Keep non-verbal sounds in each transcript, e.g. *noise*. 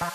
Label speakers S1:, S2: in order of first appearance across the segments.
S1: We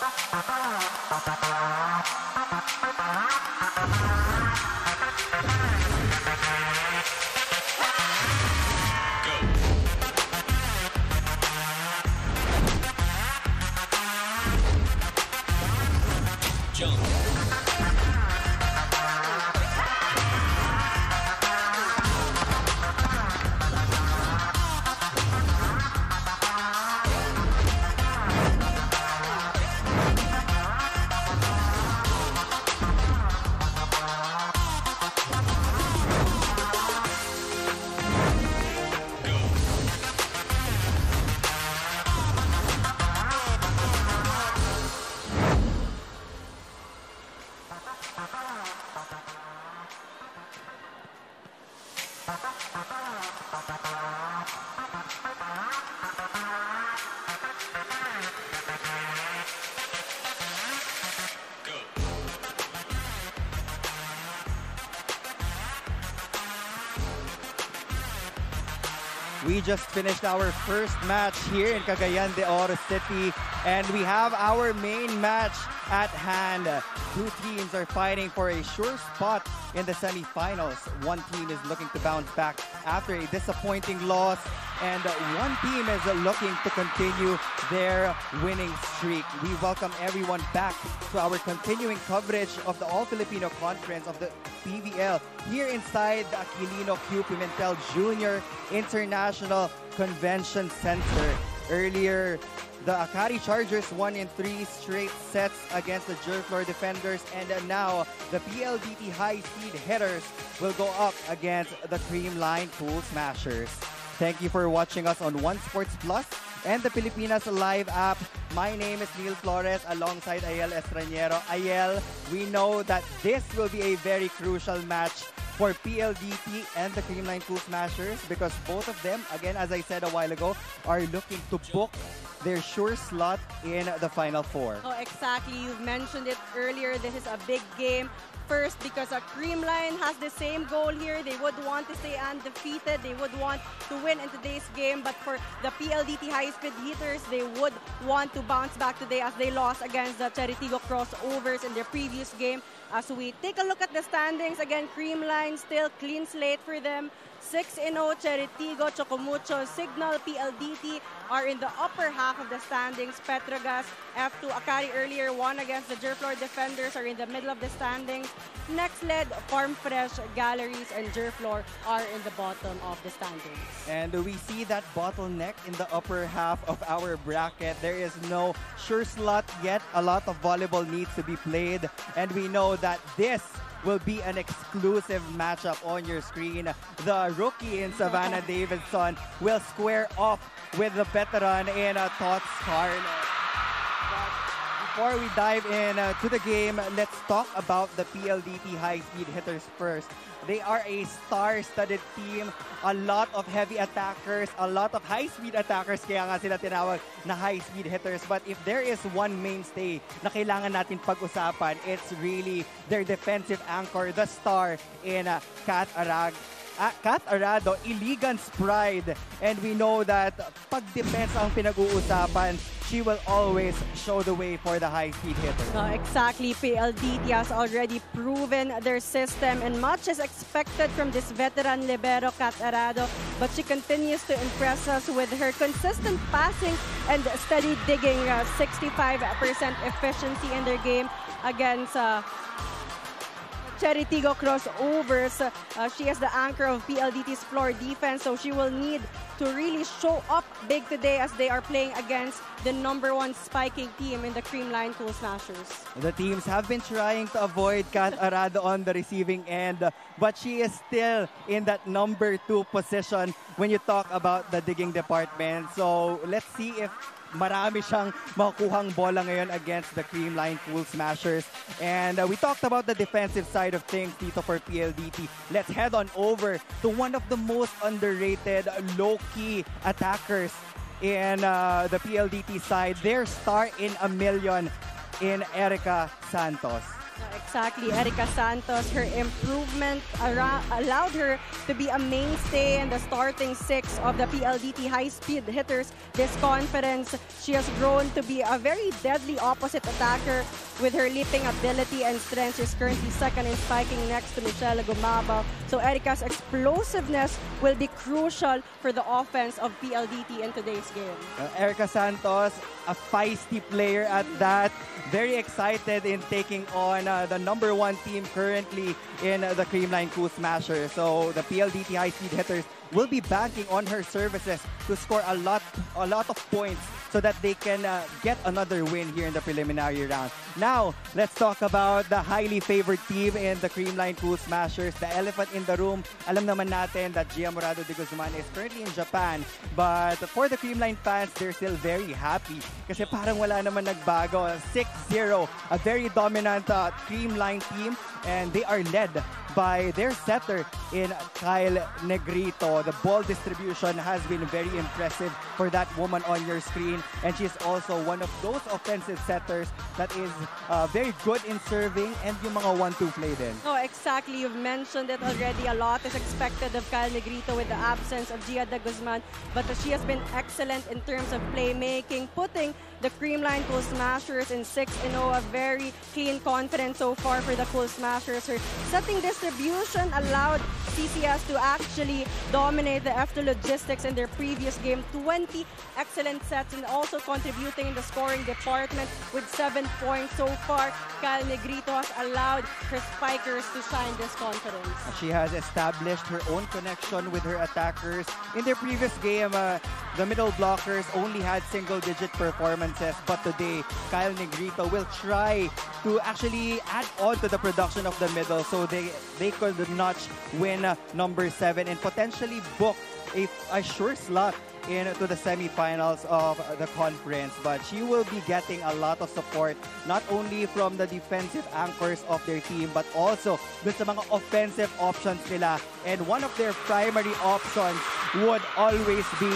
S1: just finished our first match here in Cagayan de Oro City, and we have our main match at hand. Two teams are fighting for a sure spot in the semifinals. One team is looking to bounce back after a disappointing loss, and one team is looking to continue their winning streak. We welcome everyone back to our continuing coverage of the All Filipino Conference of the PVL here inside the Aquilino Q Pimentel Jr. International Convention Center. Earlier, the Akari Chargers won in three straight sets against the Gerflor defenders, and now the PLDT High Speed Hitters will go up against the Creamline Cool Smashers. Thank you for watching us on One Sports Plus and the Pilipinas Live app. My name is Neil Flores alongside Ayel Estrañero. Ayel, we know that this will be a very crucial match for PLDT and the Creamline Cool Smashers because both of them, again, as I said a while ago, are looking to book their sure slot in the Final Four.
S2: Oh, exactly. You've mentioned it earlier. This is a big game. First, because a Creamline has the same goal here. They would want to stay undefeated. They would want to win in today's game. But for the PLDT high-speed hitters, they would want to bounce back today as they lost against the Chery Tiggo Crossovers in their previous game. As we take a look at the standings, again, Creamline still clean slate for them. 6-0, Chery Tiggo, Chocomucho, Signal, PLDT are in the upper half of the standings. Petro Gazz, F2, Akari earlier won against the Gerflor defenders are in the middle of the standings. Nxled, Farm Fresh, Galeries, and Gerflor are in the bottom of the standings.
S1: And we see that bottleneck in the upper half of our bracket. There is no sure slot yet. A lot of volleyball needs to be played. And we know that this will be an exclusive matchup on your screen. The rookie in Savannah Davison will square off with the veteran in uh, Tots Before we dive in uh, to the game, let's talk about the PLDT high-speed hitters first. They are a star-studded team. A lot of heavy attackers, a lot of high-speed attackers, kaya nga sila tinawag na high-speed hitters. But if there is one mainstay na kailangan natin pag-usapan, it's really their defensive anchor, the star in uh, Kat Arag Kat Arado, Iligan's pride. And we know that pag defense ang pinag-uusapan, she will always show the way for the high-speed hitter.
S2: Exactly. PLDT has already proven their system and much is expected from this veteran libero, Kat Arado. But she continues to impress us with her consistent passing and steady digging, 65% uh, efficiency in their game against uh, Chery Tiggo crossovers. Uh, she is the anchor of PLDT's floor defense, so she will need to really show up big today as they are playing against the number one spiking team in the Creamline Cool Smashers.
S1: The teams have been trying to avoid Kat Arado on the receiving end, but she is still in that number two position when you talk about the digging department. So let's see if marami siyang makukuhang bola ngayon against the Creamline Pool Smashers. And uh, we talked about the defensive side of things dito for PLDT. Let's head on over to one of the most underrated low-key attackers in uh, the PLDT side. Their star in a million in Erica Santos.
S2: Exactly. Erica Santos, her improvement allowed her to be a mainstay in the starting six of the PLDT high-speed hitters this conference. She has grown to be a very deadly opposite attacker with her leaping ability and strength. She's currently second in spiking next to Michelle Gumabao. So Erica's explosiveness will be crucial for the offense of PLDT in today's game.
S1: Uh, Erica Santos, a feisty player at that. Very excited in taking on uh, the number one team currently in the Creamline Cool Smasher. So the PLDT high speed hitters will be banking on her services to score a lot, a lot of points so that they can uh, get another win here in the preliminary round. Now, let's talk about the highly favored team in the Creamline Cool Smashers. The elephant in the room, alam naman natin that Gia Morado de Guzman is currently in Japan. But for the Creamline fans, they're still very happy kasi parang wala naman nagbago. 6-0, a very dominant uh, Creamline team and they are led by their setter in Kyle Negrito. The ball distribution has been very impressive for that woman on your screen. And she's also one of those offensive setters that is uh, very good in serving and yung mga one-two play din.
S2: No, exactly. You've mentioned it already. A lot is expected of Kyle Negrito with the absence of Gia de Guzman. But she has been excellent in terms of playmaking, putting the Creamline Cool Smashers in 6-0. A very clean confidence so far for the Cool Smashers. Her setting distribution allowed CCS to actually dominate the F2 Logistics in their previous game. 20 excellent sets and also contributing in the scoring department with 7 points so far. Kyle Negrito has allowed her spikers to shine this confidence.
S1: She has established her own connection with her attackers. In their previous game, uh, the middle blockers only had single-digit performances, but today, Kyle Negrito will try to actually add on to the production of the middle. So they, they could notch win uh, number 7 and potentially book a, a sure slot into the semifinals of the conference. But she will be getting a lot of support, not only from the defensive anchors of their team, but also dun sa mga offensive options nila. And one of their primary options would always be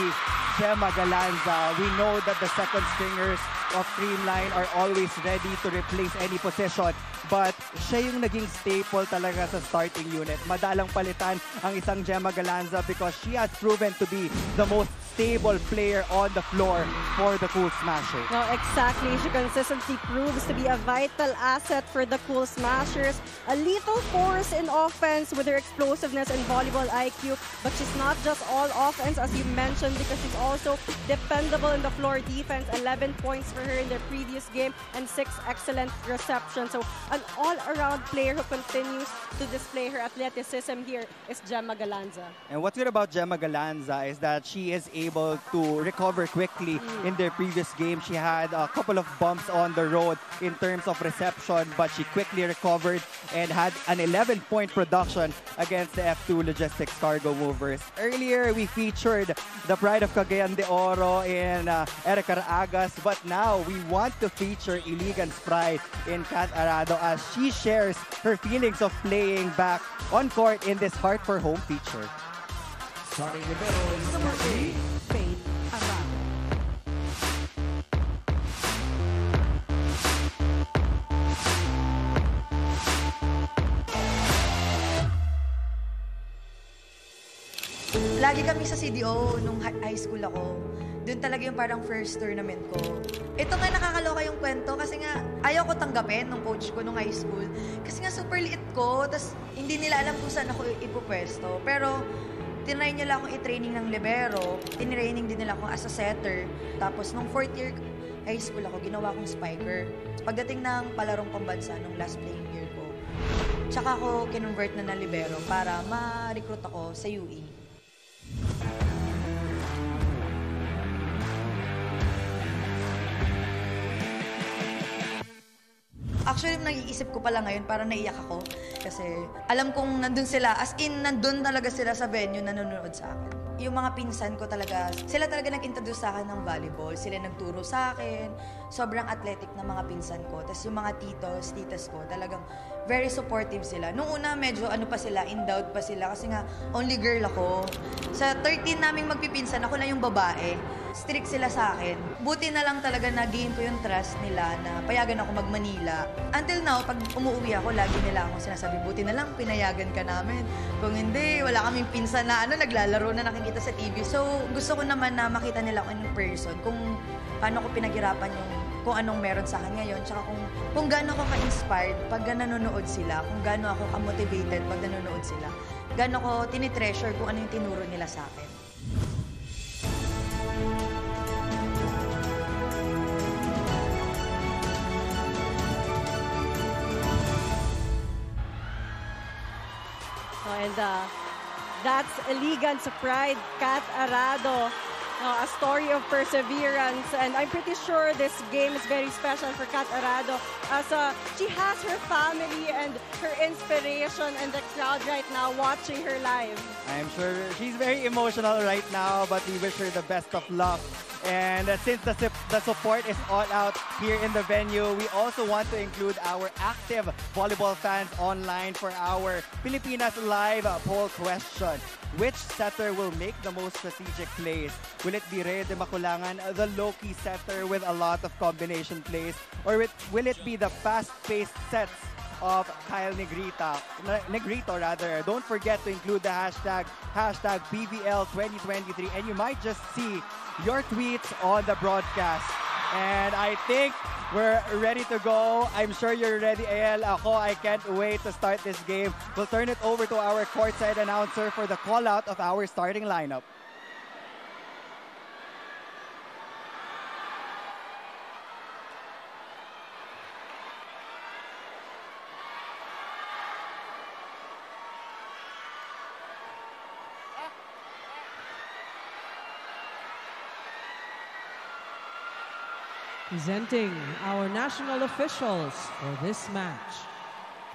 S1: Gemma Galanza. We know that the second stringers of Creamline are always ready to replace any position. But siya yung naging staple talaga sa starting unit. Madalang palitan ang isang Gemma Galanza because she has proven to be the most stable player on the floor for the Cool Smashers.
S2: No, exactly. She consistently proves to be a vital asset for the Cool Smashers. A lethal force in offense with her explosiveness and volleyball IQ. But she's not just all offense, as you mentioned, because she's also dependable in the floor defense. 11 points for her in the previous game and 6 excellent receptions. So an all-around player who continues to display her athleticism here is Jema Galanza.
S1: And what's good about Jema Galanza is that she is able to recover quickly. In their previous game, she had a couple of bumps on the road in terms of reception, but she quickly recovered and had an 11-point production against the F2 Logistics Cargo Movers. Earlier, we featured the pride of Cagayan de Oro in uh, Agas, but now we want to feature Iligan's pride in Kat Arado as she shares her feelings of playing back on court in this Heart for Home feature.
S3: Starting libero is number eight, Faith.
S4: Lagi kami sa CDO nung hi- high school ako. Doon talaga yung parang first tournament ko. Ito nga nakakaloka yung kwento kasi nga ayaw ko tanggapin nung coach ko nung high school. Kasi nga super liit ko, tapos hindi nila alam kung saan ako ipupwesto. Pero tinry nila akong i-training ng libero, tinraining din nila akong as a setter. Tapos nung fourth year high school ako, ginawa kong spiker. Pagdating ng palarong pambansa nung last playing year ko, tsaka ako kinonvert na ng libero para ma-recruit ako sa. UE. Actually, nag-iisip ko pala ngayon, parang naiyak ako. Kasi alam kong nandun sila, as in, nandun talaga sila sa venue, nanonood sa akin. Yung mga pinsan ko talaga, sila talaga nag-introduce sa akin ng volleyball. Sila nagturo sa akin. Sobrang athletic na mga pinsan ko. Tapos yung mga titos, titas ko, talagang very supportive sila. Nung una, medyo ano pa sila, in doubt pa sila. Kasi nga, only girl ako. Sa 13 naming magpipinsan, ako lang yung babae. strict sila sa akin. Buti na lang talaga na-gain ko yung trust nila na payagan ako mag-Manila. Until now, pag umuwi ako, lagi nila ako sinasabi, buti na lang, pinayagan ka namin. Kung hindi, wala kaming pinsan na ano, naglalaro na nakikita sa TV. So, gusto ko naman na makita nila ako in person kung paano ko pinaghirapan yung kung anong meron sa akin ngayon, tsaka kung, kung gaano ako ka-inspired pag nanonood sila, kung gaano ako ka-motivated pag nanonood sila, gaano ko tinitreasure kung ano yung tinuro nila sa akin.
S2: Oh, and uh, that's Elegance Pride, Kat Arado. Uh, a story of perseverance. And I'm pretty sure this game is very special for Kat Arado as uh, she has her family and her inspiration and the crowd right now watching her live.
S1: I'm sure she's very emotional right now, but we wish her the best of luck. And uh, since the, the support is all out here in the venue, we also want to include our active volleyball fans online for our Pilipinas Live poll question. Which setter will make the most strategic plays? Will it be Rhea Dimaculangan, the low-key setter with a lot of combination plays? Or will it be the fast-paced sets of Kyle Negrita, Negrito rather. Don't forget to include the hashtag, hashtag PVL2023 and you might just see your tweets on the broadcast. And I think we're ready to go. I'm sure you're ready, Ayel. Ako, I can't wait to start this game. We'll turn it over to our courtside announcer for the call out of our starting lineup.
S3: Presenting our national officials for this match.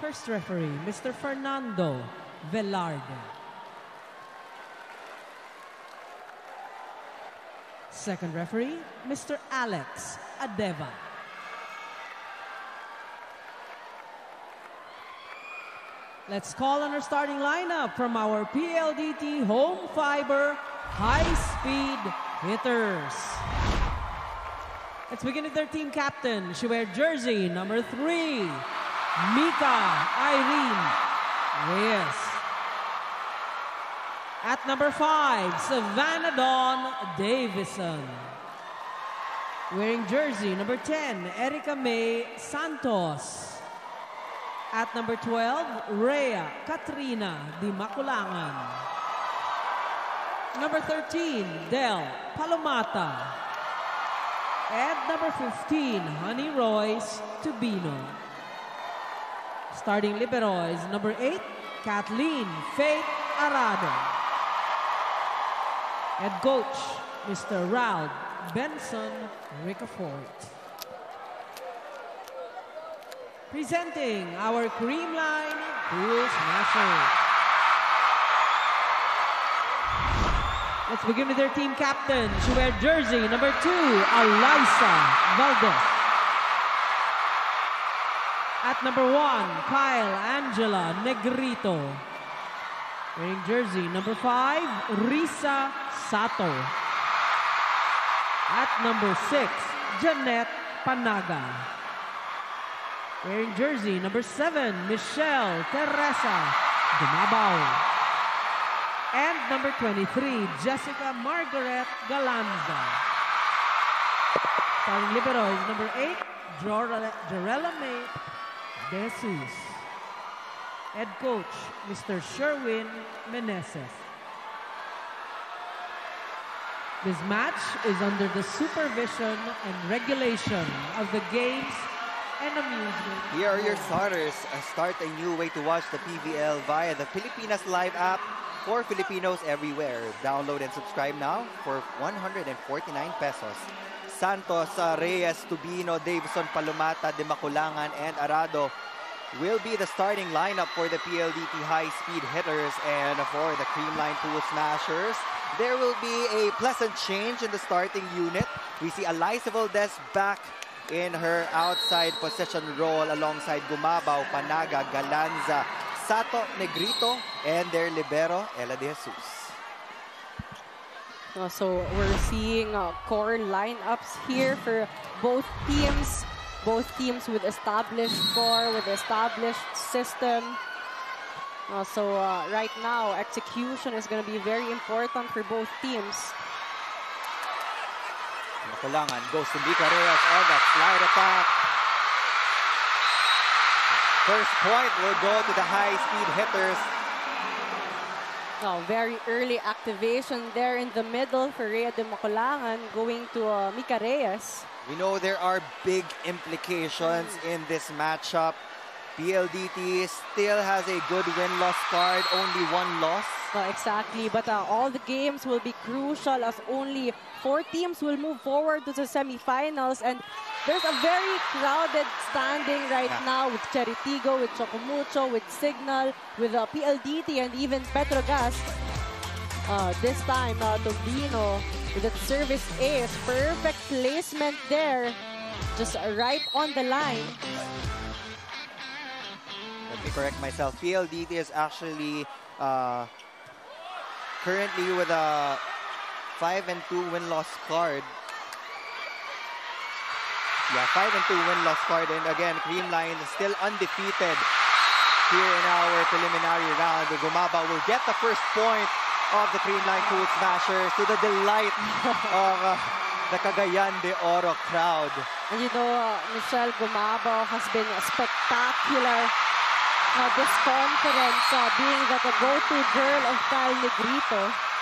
S3: First referee, Mr. Fernando Velarde. Second referee, Mr. Alex Adeva. Let's call on our starting lineup from our PLDT Home Fiber High Speed Hitters. Let's begin with their team captain. She wears jersey number three, Mika Irene Reyes. At number five, Savannah Dawn Davison. Wearing jersey number 10, Erica May Santos. At number 12, Rhea Katrina Dimaculangan. Number 13, Del Palomata. And number 15, Honey Royce Tubino. Starting libero is number 8, Kathleen Faith Arado. Head coach, Mr. Raul Benson Ricafort. Presenting our Creamline Cool Smashers. Let's begin with their team captain. She wears jersey number two, Alyssa Valdez. At number one, Kyle Angela Negrito. Wearing jersey number five, Risa Sato. At number six, Jeanette Panaga. Wearing jersey number seven, Michelle Teresa Gumabao. And number 23, Jessica Margaret Galanza. Starting libero is number 8, Jorella May Jesus. Head coach, Mr. Sherwin Meneses. This match is under the supervision and regulation of the Games and Amusement.
S1: Here are your starters. Uh, Start a new way to watch the PVL via the Pilipinas Live app for Filipinos everywhere. Download and subscribe now for 149 pesos. Santos, Reyes, Tubino, Davison, Palomata, Dimaculangan, and Arado will be the starting lineup for the PLDT high-speed hitters and for the Creamline Cool Smashers. There will be a pleasant change in the starting unit. We see Alyssa Valdez back in her outside possession role alongside Gumabao, Panaga, Galanza, Sato, Negrito, and their libero, Ella De Jesus.
S2: Uh, so we're seeing uh, core lineups here for both teams. Both teams with established core, with established system. Uh, so uh, right now, execution is going to be very important for both teams.
S1: Maculangan goes to Mika Reyes on that slide attack. First point will go to the high-speed hitters.
S2: Oh, very early activation there in the middle for Rhea Dimaculangan going to uh, Mika Reyes.
S1: We know there are big implications in this matchup. PLDT still has a good win-loss card, only one loss.
S2: Uh, exactly, but uh, all the games will be crucial as only four teams will move forward to the semifinals and there's a very crowded standing right
S1: Yeah.
S2: now with Chery Tiggo, with Choco Mucho, with Signal, with uh, PLDT and even Petro Gazz. Uh, this time, uh, Tubino with that service ace, perfect placement there, just right on the line.
S1: Let me correct myself. PLDT is actually uh, currently with a 5 and 2 win-loss card. Yeah, 5 and 2 win-loss card. And again, Creamline is still undefeated here in our preliminary round. Gumabao will get the first point of the Creamline Cool Smashers to the delight *laughs* of uh, the Cagayan de Oro crowd.
S2: And you know, uh, Michelle Gumabao has been a spectacular uh, this conference, uh, being the go-to girl of Kyle Negrito.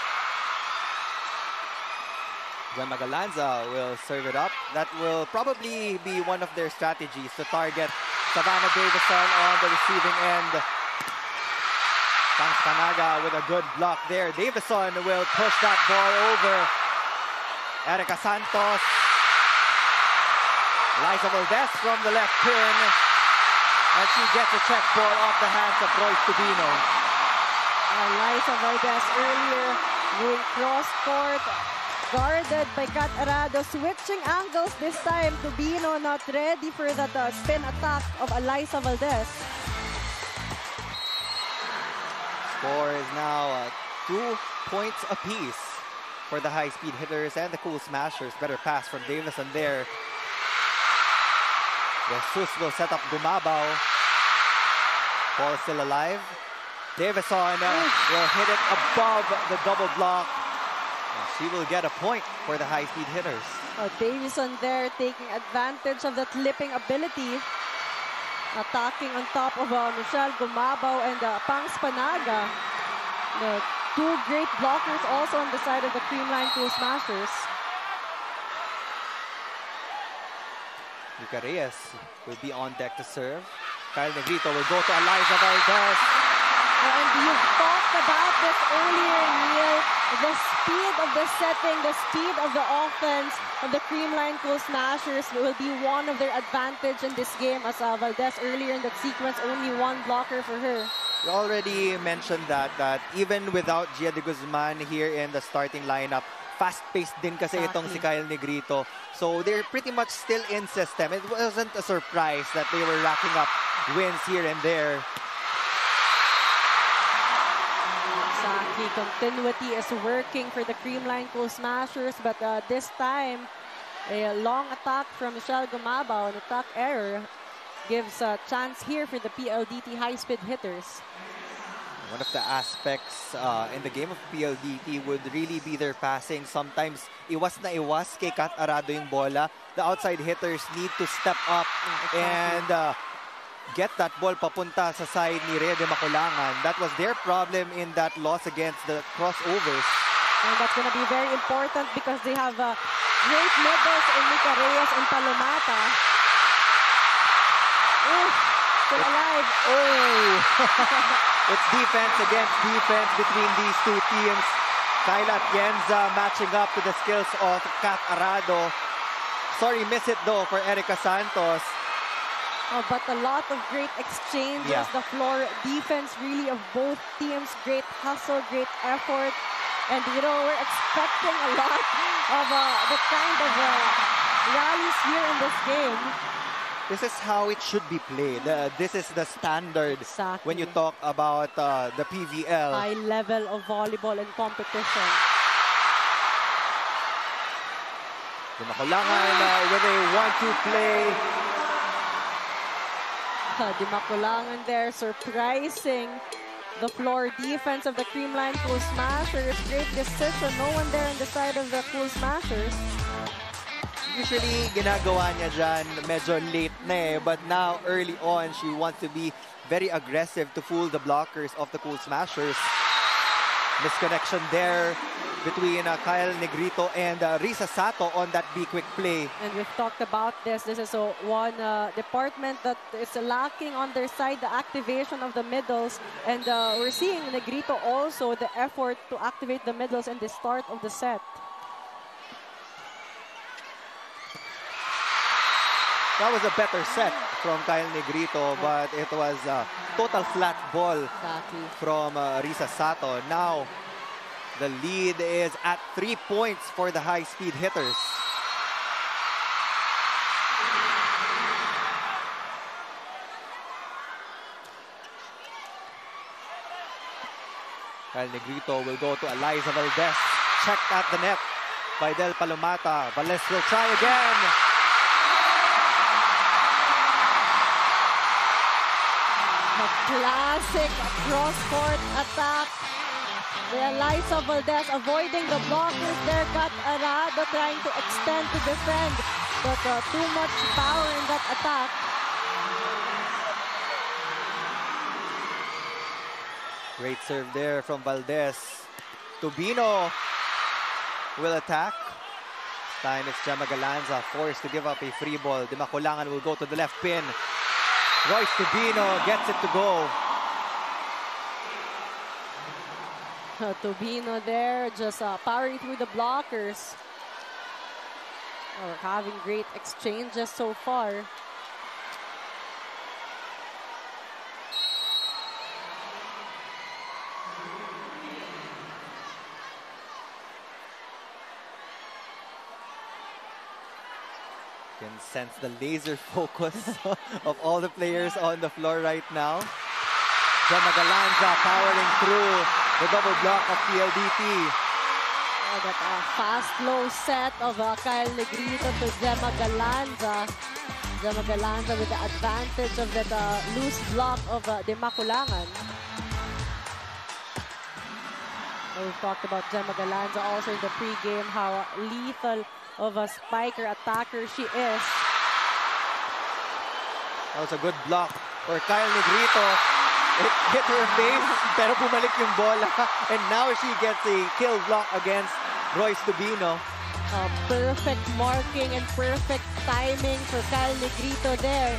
S1: Gwen Magalanza will serve it up. That will probably be one of their strategies to target Savannah Davison on the receiving end. Pangs Panaga with a good block there. Davison will push that ball over. Erica Santos. Liza Valdez from the left pin. And she gets a check ball off the hands of Roy Tubino.
S2: Liza Valdez earlier will cross court, guarded by Kat Arado, switching angles this time. to Tubino not ready for the uh, spin attack of Alyssa Valdez.
S1: Score is now uh, two points apiece for the high-speed hitters and the cool smashers. Better pass from Davison there. Jesus will set up Gumabao. Ball still alive. Davison uh, will hit it above the double block. And she will get a point for the high-speed hitters.
S2: Uh, Davison there taking advantage of that lipping ability. Attacking on top of uh, Michelle Gumabao and uh, Pangs Panaga. The two great blockers also on the side of the Creamline Cool Smashers.
S1: Luca Reyes will be on deck to serve. Kyle Negrito will go to Alyssa Valdez.
S2: And you've talked about this earlier, Neil. The speed of the setting, the speed of the offense of the Creamline Cool Smashers will be one of their advantage in this game as uh, Valdez earlier in that sequence, only one blocker for her.
S1: We already mentioned that that even without Jia de Guzman here in the starting lineup, fast-paced din kasi itong si Kyle Negrito. So they're pretty much still in system. It wasn't a surprise that they were racking up wins here and there.
S2: Exactly. Continuity is working for the Creamline Cool Smashers, but uh, this time, a long attack from Michelle Gumabao, an attack error, gives a chance here for the PLDT high-speed hitters.
S1: One of the aspects uh, in the game of PLDT would really be their passing. Sometimes iwas na iwas kay Kat Arado yung bola. The outside hitters need to step up
S2: exactly.
S1: and uh, get that ball papunta sa side ni Rhea de Maculangan. That was their problem in that loss against the crossovers.
S2: And that's going to be very important because they have uh, great middles in Mika Reyes and Palomata. Ooh, still alive.
S1: Oh! *laughs* it's defense against defense between these two teams. Kyla Atienza matching up to the skills of Kat Arado. Sorry, miss it though for Erica Santos.
S2: Oh, but a lot of great exchanges.
S1: Yeah.
S2: The floor defense really of both teams. Great hustle, great effort. And, you know, we're expecting a lot *laughs* of uh, the kind of uh, rallies here in this game.
S1: This is how it should be played. Uh, this is the standard
S2: Exactly.
S1: when you talk about uh, the PVL.
S2: High level of volleyball and competition.
S1: The Makulangan uh, with a one-two play.
S2: Di Makulangan there surprising the floor defense of the Creamline Cool Smashers. Great decision. No one there on the side of the Cool Smashers.
S1: Usually, ginagawa niya dyan medyo late na eh. But now, early on, she wants to be very aggressive to fool the blockers of the Cool Smashers. Misconnection there between uh, Kyle Negrito and uh, Risa Sato on that Be Quick play.
S2: And we've talked about this. This is one uh, department that is lacking on their side, the activation of the middles. And uh, we're seeing Negrito also the effort to activate the middles in the start of the set.
S1: That was a better set from Kyle Negrito, but it was a total flat ball
S2: Exactly.
S1: from uh, Risa Sato. Now, the lead is at three points for the high-speed hitters. Kyle Negrito will go to Alyssa Valdez. Checked at the net by Del Palomata. Valdez will try again.
S2: A classic cross-court attack. The Alyssa Valdez avoiding the blockers there. Kat Arado trying to extend to defend. But uh, too much power in that attack.
S1: Great serve there from Valdez. Tubino will attack. Time it's Jema Galanza forced to give up a free ball. Dimaculangan will go to the left pin. Royce Tubino gets it to go.
S2: Tubino there just uh, powering through the blockers. Oh, having great exchanges so far.
S1: Can sense the laser focus *laughs* of all the players on the floor right now. Jema Galanza powering through the double block of PLDT.
S2: Oh, that uh, fast low set of uh, Kyle Negrito to Jema Galanza. Jema Galanza with the advantage of that uh, loose block of uh, Dimaculangan. Oh, We've talked about Jema Galanza also in the pregame, how lethal of a spiker attacker she is.
S1: That was a good block for Kyle Negrito. It hit her face, pero bumalik yung bola. *laughs* And now she gets a kill block against Royce Tubino.
S2: Uh, perfect marking and perfect timing for Kyle Negrito there.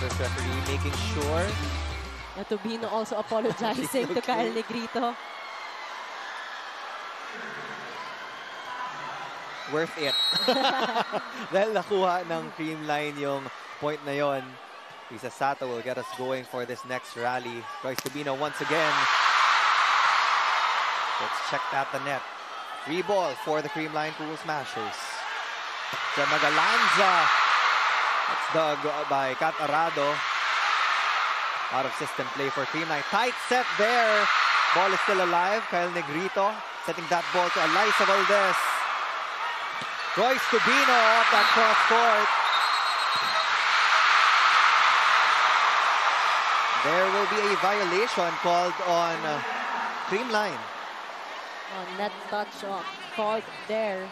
S1: First referee making sure.
S2: Uh, Tubino also apologizing *laughs* to Kyle Negrito.
S1: Worth it. *laughs* Dahil nakuha ng Creamline yung point na yon. Risa Sato will get us going for this next rally. Royce Tubino once again. Let's check at the net. Free ball for the Creamline Cool Smashers. Jema Galanza. That's dug by Kat Arado. Out of system play for Creamline. Tight set there. Ball is still alive. Kyle Negrito setting that ball to Alyssa Valdez. Royce Tubino off that cross court. There will be a violation called on uh, Creamline.
S2: Uh, net touch uh, called there.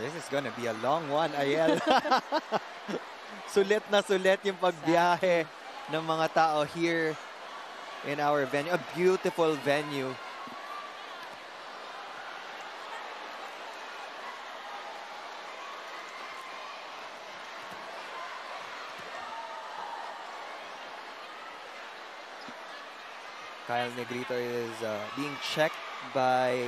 S1: This is gonna be a long one, Ayel. *laughs* sulit na sulit yung pagbiyahe ng mga tao here in our venue. A beautiful venue. Kyle Negrito is uh, being checked by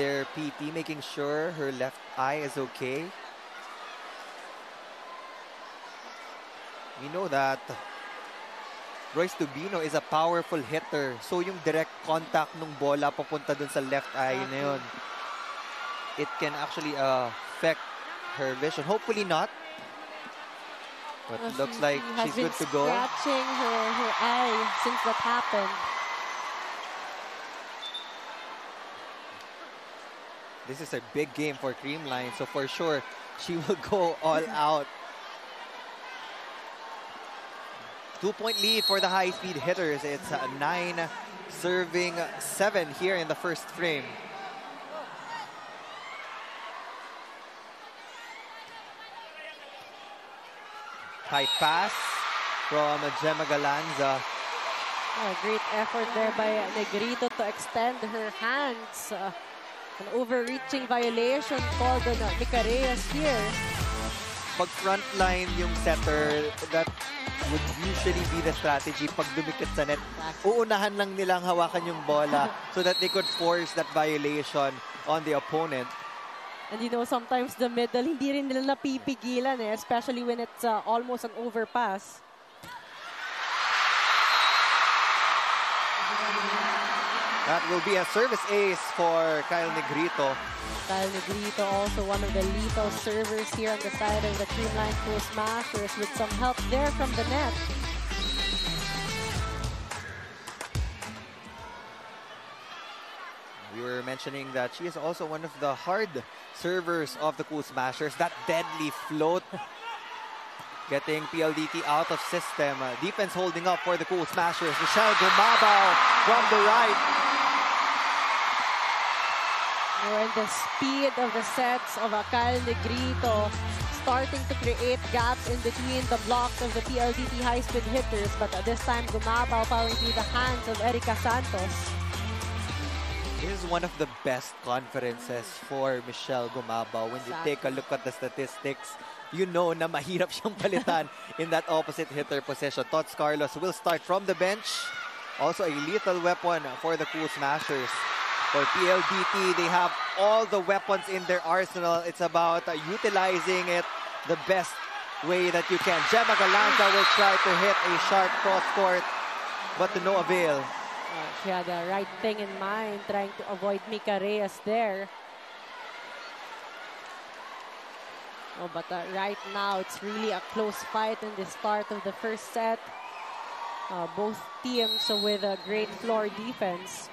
S1: their PT, making sure her left eye is okay. We know that Royce Tubino is a powerful hitter. So yung direct contact ng bola papunta dun sa left eye na yun, it can actually uh, affect her vision. Hopefully not. But
S2: well,
S1: looks like she's good to go.
S2: Scratching her, her eye since that happened.
S1: This is a big game for Creamline, so for sure she *laughs* will go all out. Two-point lead for the high-speed hitters. It's nine serving seven here in the first frame. Tight pass from Gemma Galanza.
S2: Oh, great effort there by Negrito to extend her hands. Uh, an overreaching violation called on uh, here.
S1: Pag frontline yung setter, that would usually be the strategy pag dumikit sa net. Uunahan lang nilang hawakan yung bola *laughs* so that they could force that violation on the opponent.
S2: And you know, sometimes the middle, hindi rin nila napipigilan eh, especially when it's uh, almost an overpass.
S1: That will be a service ace for Kyle Negrito.
S2: Kyle Negrito also one of the lethal servers here on the side of the Creamline Cool Smashers with some help there from the net.
S1: Were mentioning that she is also one of the hard servers of the Cool Smashers. That deadly float *laughs* getting PLDT out of system. Uh, defense holding up for the Cool Smashers. Michelle Gumabao from the right.
S2: And the speed of the sets of Akal Negrito starting to create gaps in between the blocks of the PLDT high-speed hitters. But this time, Gumabao falling through the hands of Erika Santos.
S1: This is one of the best conferences for Michelle Gumabao. When you take a look at the statistics, you know na mahirap *laughs* siyang palitan in that opposite hitter position. Tots Carlos will start from the bench. Also a lethal weapon for the Cool Smashers. For PLDT, they have all the weapons in their arsenal. It's about uh, utilizing it the best way that you can. Jema Galanza will try to hit a sharp cross court, but to no avail.
S2: She had the right thing in mind, trying to avoid Mika Reyes there. Oh, but uh, right now, it's really a close fight in the start of the first set. Uh, both teams with a great floor defense.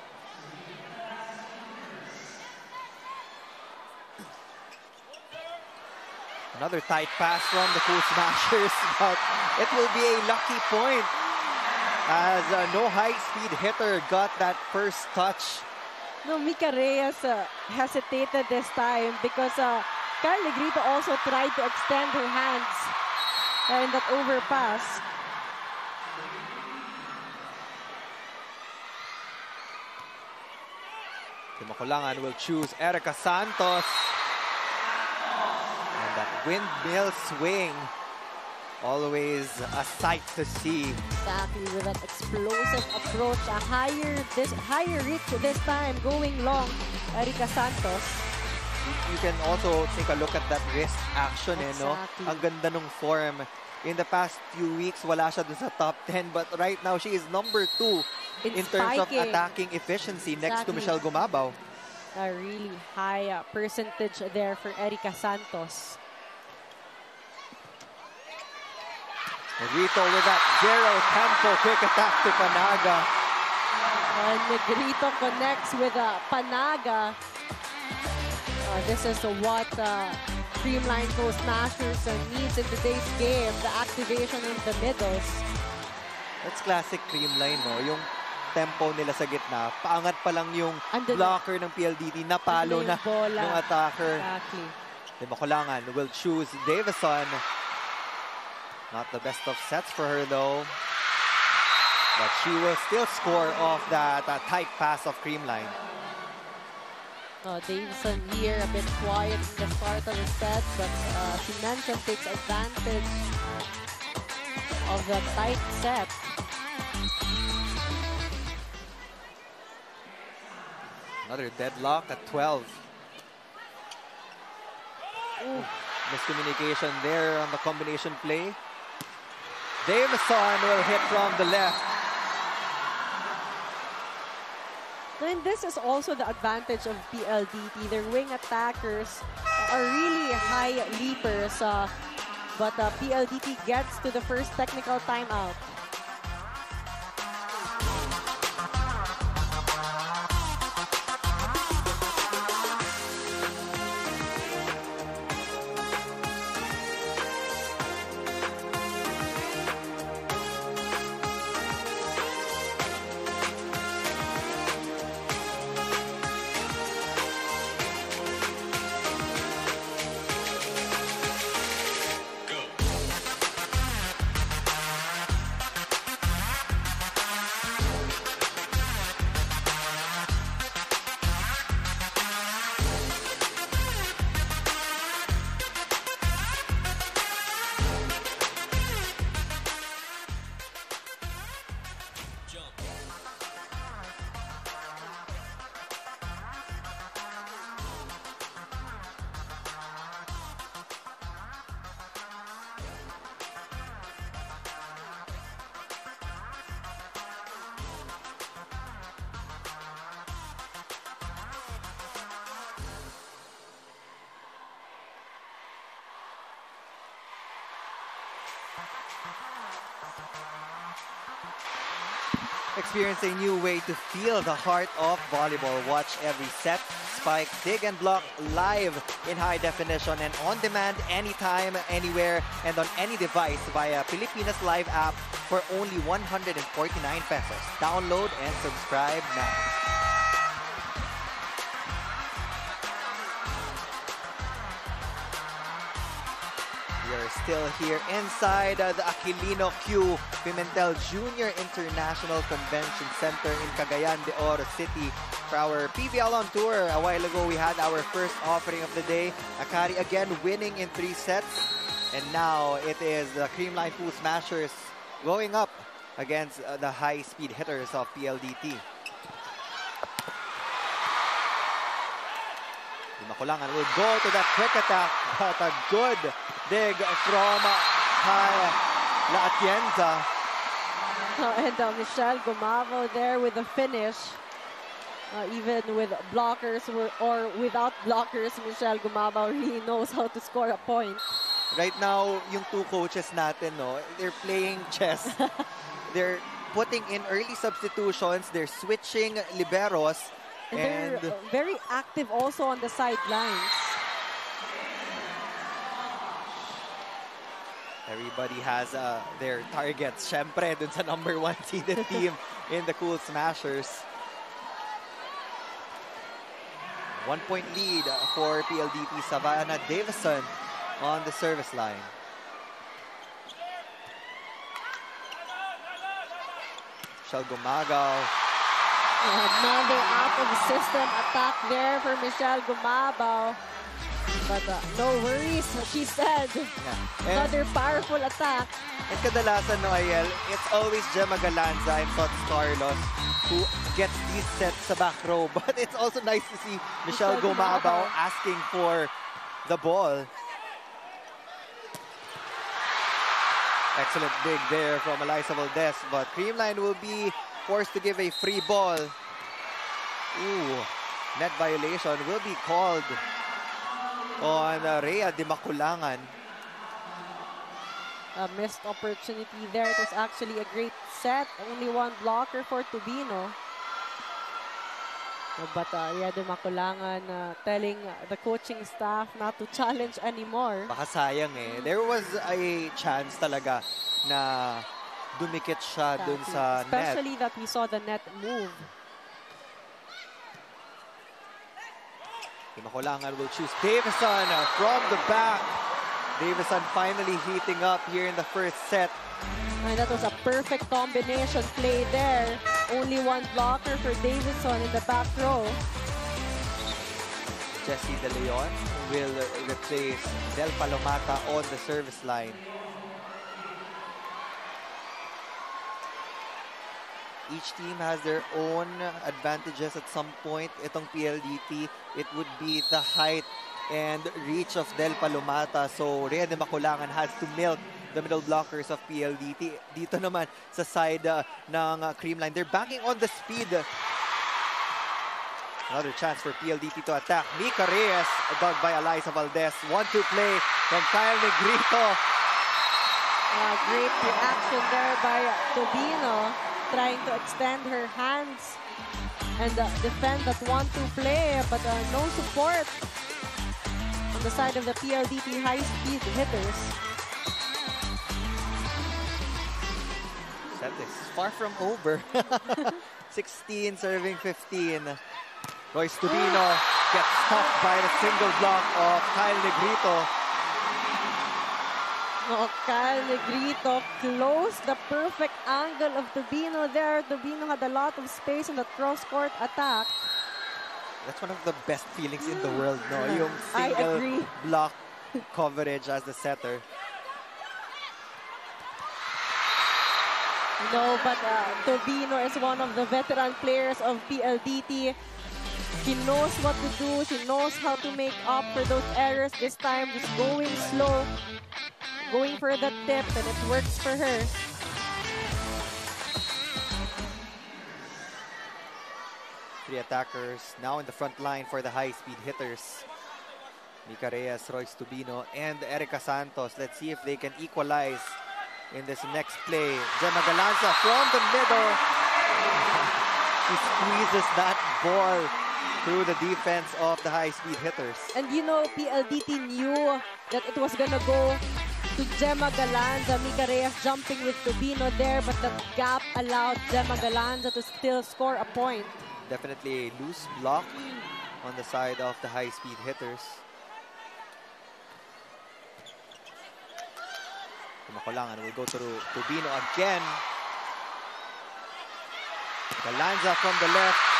S1: Another tight pass from the Cool Smashers, *laughs* but it will be a lucky point as uh, no high-speed hitter got that first touch.
S2: No, Mika Reyes uh, hesitated this time because uh, Kyle Negrito also tried to extend her hands uh, in that overpass.
S1: Dimaculangan will choose Erica Santos. And that windmill swing, always a sight to see.
S2: Exactly, with that explosive approach, a higher this higher reach this time, going long, Erika Santos.
S1: You can also take a look at that wrist action, eh, no?
S2: Exactly.
S1: Ang ganda nung form. In the past few weeks, wala siya dun sa top 10, but right now, she is number 2
S2: In
S1: in terms of attacking efficiency next to
S2: Exactly.
S1: Michelle Gumabaw.
S2: A really high uh, percentage there for Erika Santos.
S1: Negrito with that zero tempo quick attack to Panaga.
S2: And Negrito connects with uh, Panaga. Uh, this is what uh, Creamline Pro Smashers uh, needs in today's game, the activation in the middles.
S1: That's classic Creamline, no? Yung tempo nila sa gitna, paangat pa lang yung
S2: Andun
S1: blocker ng PLDT, napalo na ng attacker.
S2: Exactly.
S1: Di Makulangan will choose Davison. Not the best of sets for her, though. But she will still score off that uh, tight pass of Creamline.
S2: Uh, Davison here a bit quiet in the start of the set, but uh, takes advantage of the tight set.
S1: Another deadlock at 12.
S2: Ooh.
S1: Miscommunication there on the combination play. Davison will hit from the left.
S2: And this is also the advantage of PLDT. Their wing attackers are really high leapers, uh, but uh, PLDT gets to the first technical timeout.
S1: Experience a new way to feel the heart of volleyball. Watch every set, spike, dig, and block live in high definition and on demand anytime, anywhere, and on any device via Pilipinas Live app for only 149 pesos. Download and subscribe now. Still here inside uh, the Aquilino Q Pimentel Junior International Convention Center in Cagayan de Oro City for our PVL on tour. A while ago, we had our first offering of the day. Akari again winning in three sets. And now it is the Creamline Cool Smashers going up against uh, the high-speed hitters of PLDT. Maculangan will go to that quick attack, but a good dig from Kai La Atienza. *laughs*
S2: and uh, Michelle Gumabao there with the finish. Uh, even with blockers or, or without blockers, Michelle Gumabao really *laughs* knows how to score a point.
S1: Right now, yung two coaches natin, no, they're playing chess. *laughs* they're putting in early substitutions. They're switching liberos.
S2: And,
S1: And
S2: they're very active also on the sidelines.
S1: Everybody has uh, their targets. Syempre, dun sa number one *laughs* seeded team in the Cool Smashers. One point lead for PLDT Savannah Davison on the service line. Michelle Gumabao.
S2: Another out of the system attack there for Michelle Gumabao. But uh, no worries, she said.
S1: Yeah.
S2: Another powerful attack.
S1: and kadalasan no, Ayel, it's always Jema Galanza and Tots Carlos who gets these sets sa back row. *laughs* But it's also nice to see Michelle, Gumabao. asking for the ball. Excellent dig there from Alyssa Valdez, but Creamline will be forced to give a free ball. Ooh, net violation will be called on uh, Rhea de Maculangan.
S2: A missed opportunity there. It was actually a great set. Only one blocker for Tubino. But uh, yeah, the Makulangan uh, telling the coaching staff not to challenge anymore.
S1: Baka sayang eh. There was a chance talaga na dumikit siya dun sa net.
S2: Especially that we saw the net move.
S1: Dimaculangan will choose Davison from the back. Davison finally heating up here in the first set.
S2: And that was a perfect combination play there. Only one blocker for Davison in the back row.
S1: Jesse De Leon will replace Dell Palomata on the service line. Each team has their own advantages at some point. Itong PLDT, it would be the height and reach of Dell Palomata. So Rhea Dimaculangan has to milk the middle blockers of PLDT. Dito naman sa side uh, ng uh, Creamline, they're banking on the speed. Another chance for PLDT to attack. Mika Reyes, dug by Eliza Valdez. One-two play from Kyle Negrito.
S2: Uh, great reaction there by Tubino, trying to extend her hands and uh, defend that one-two play, but uh, no support on the side of the PLDT high-speed hitters.
S1: Set is far from over. *laughs* 16 serving 15. Royce Tubino gets stopped by the single block of Kyle Negrito.
S2: No, Kyle Negrito closed the perfect angle of Tubino there. Tubino had a lot of space in that cross-court attack.
S1: That's one of the best feelings in the world, no? Yung
S2: I
S1: single block coverage as the setter.
S2: No, but uh, Tubino is one of the veteran players of PLDT. She knows what to do. She knows how to make up for those errors this time. Just going slow, going for the tip, and it works for her.
S1: Three attackers now in the front line for the high-speed hitters. Mika Reyes, Royce Tubino, and Erika Santos. Let's see if they can equalize in this next play. Jema Galanza from the middle *laughs* she squeezes that ball through the defense of the high-speed hitters.
S2: And you know, PLDT knew that it was gonna go to Jema Galanza. Mika Reyes jumping with Tubino there, but the gap allowed Jema Galanza to still score a point.
S1: Definitely a loose block on the side of the high-speed hitters. Kumakulangan will go through Tubino again. Galanza from the left.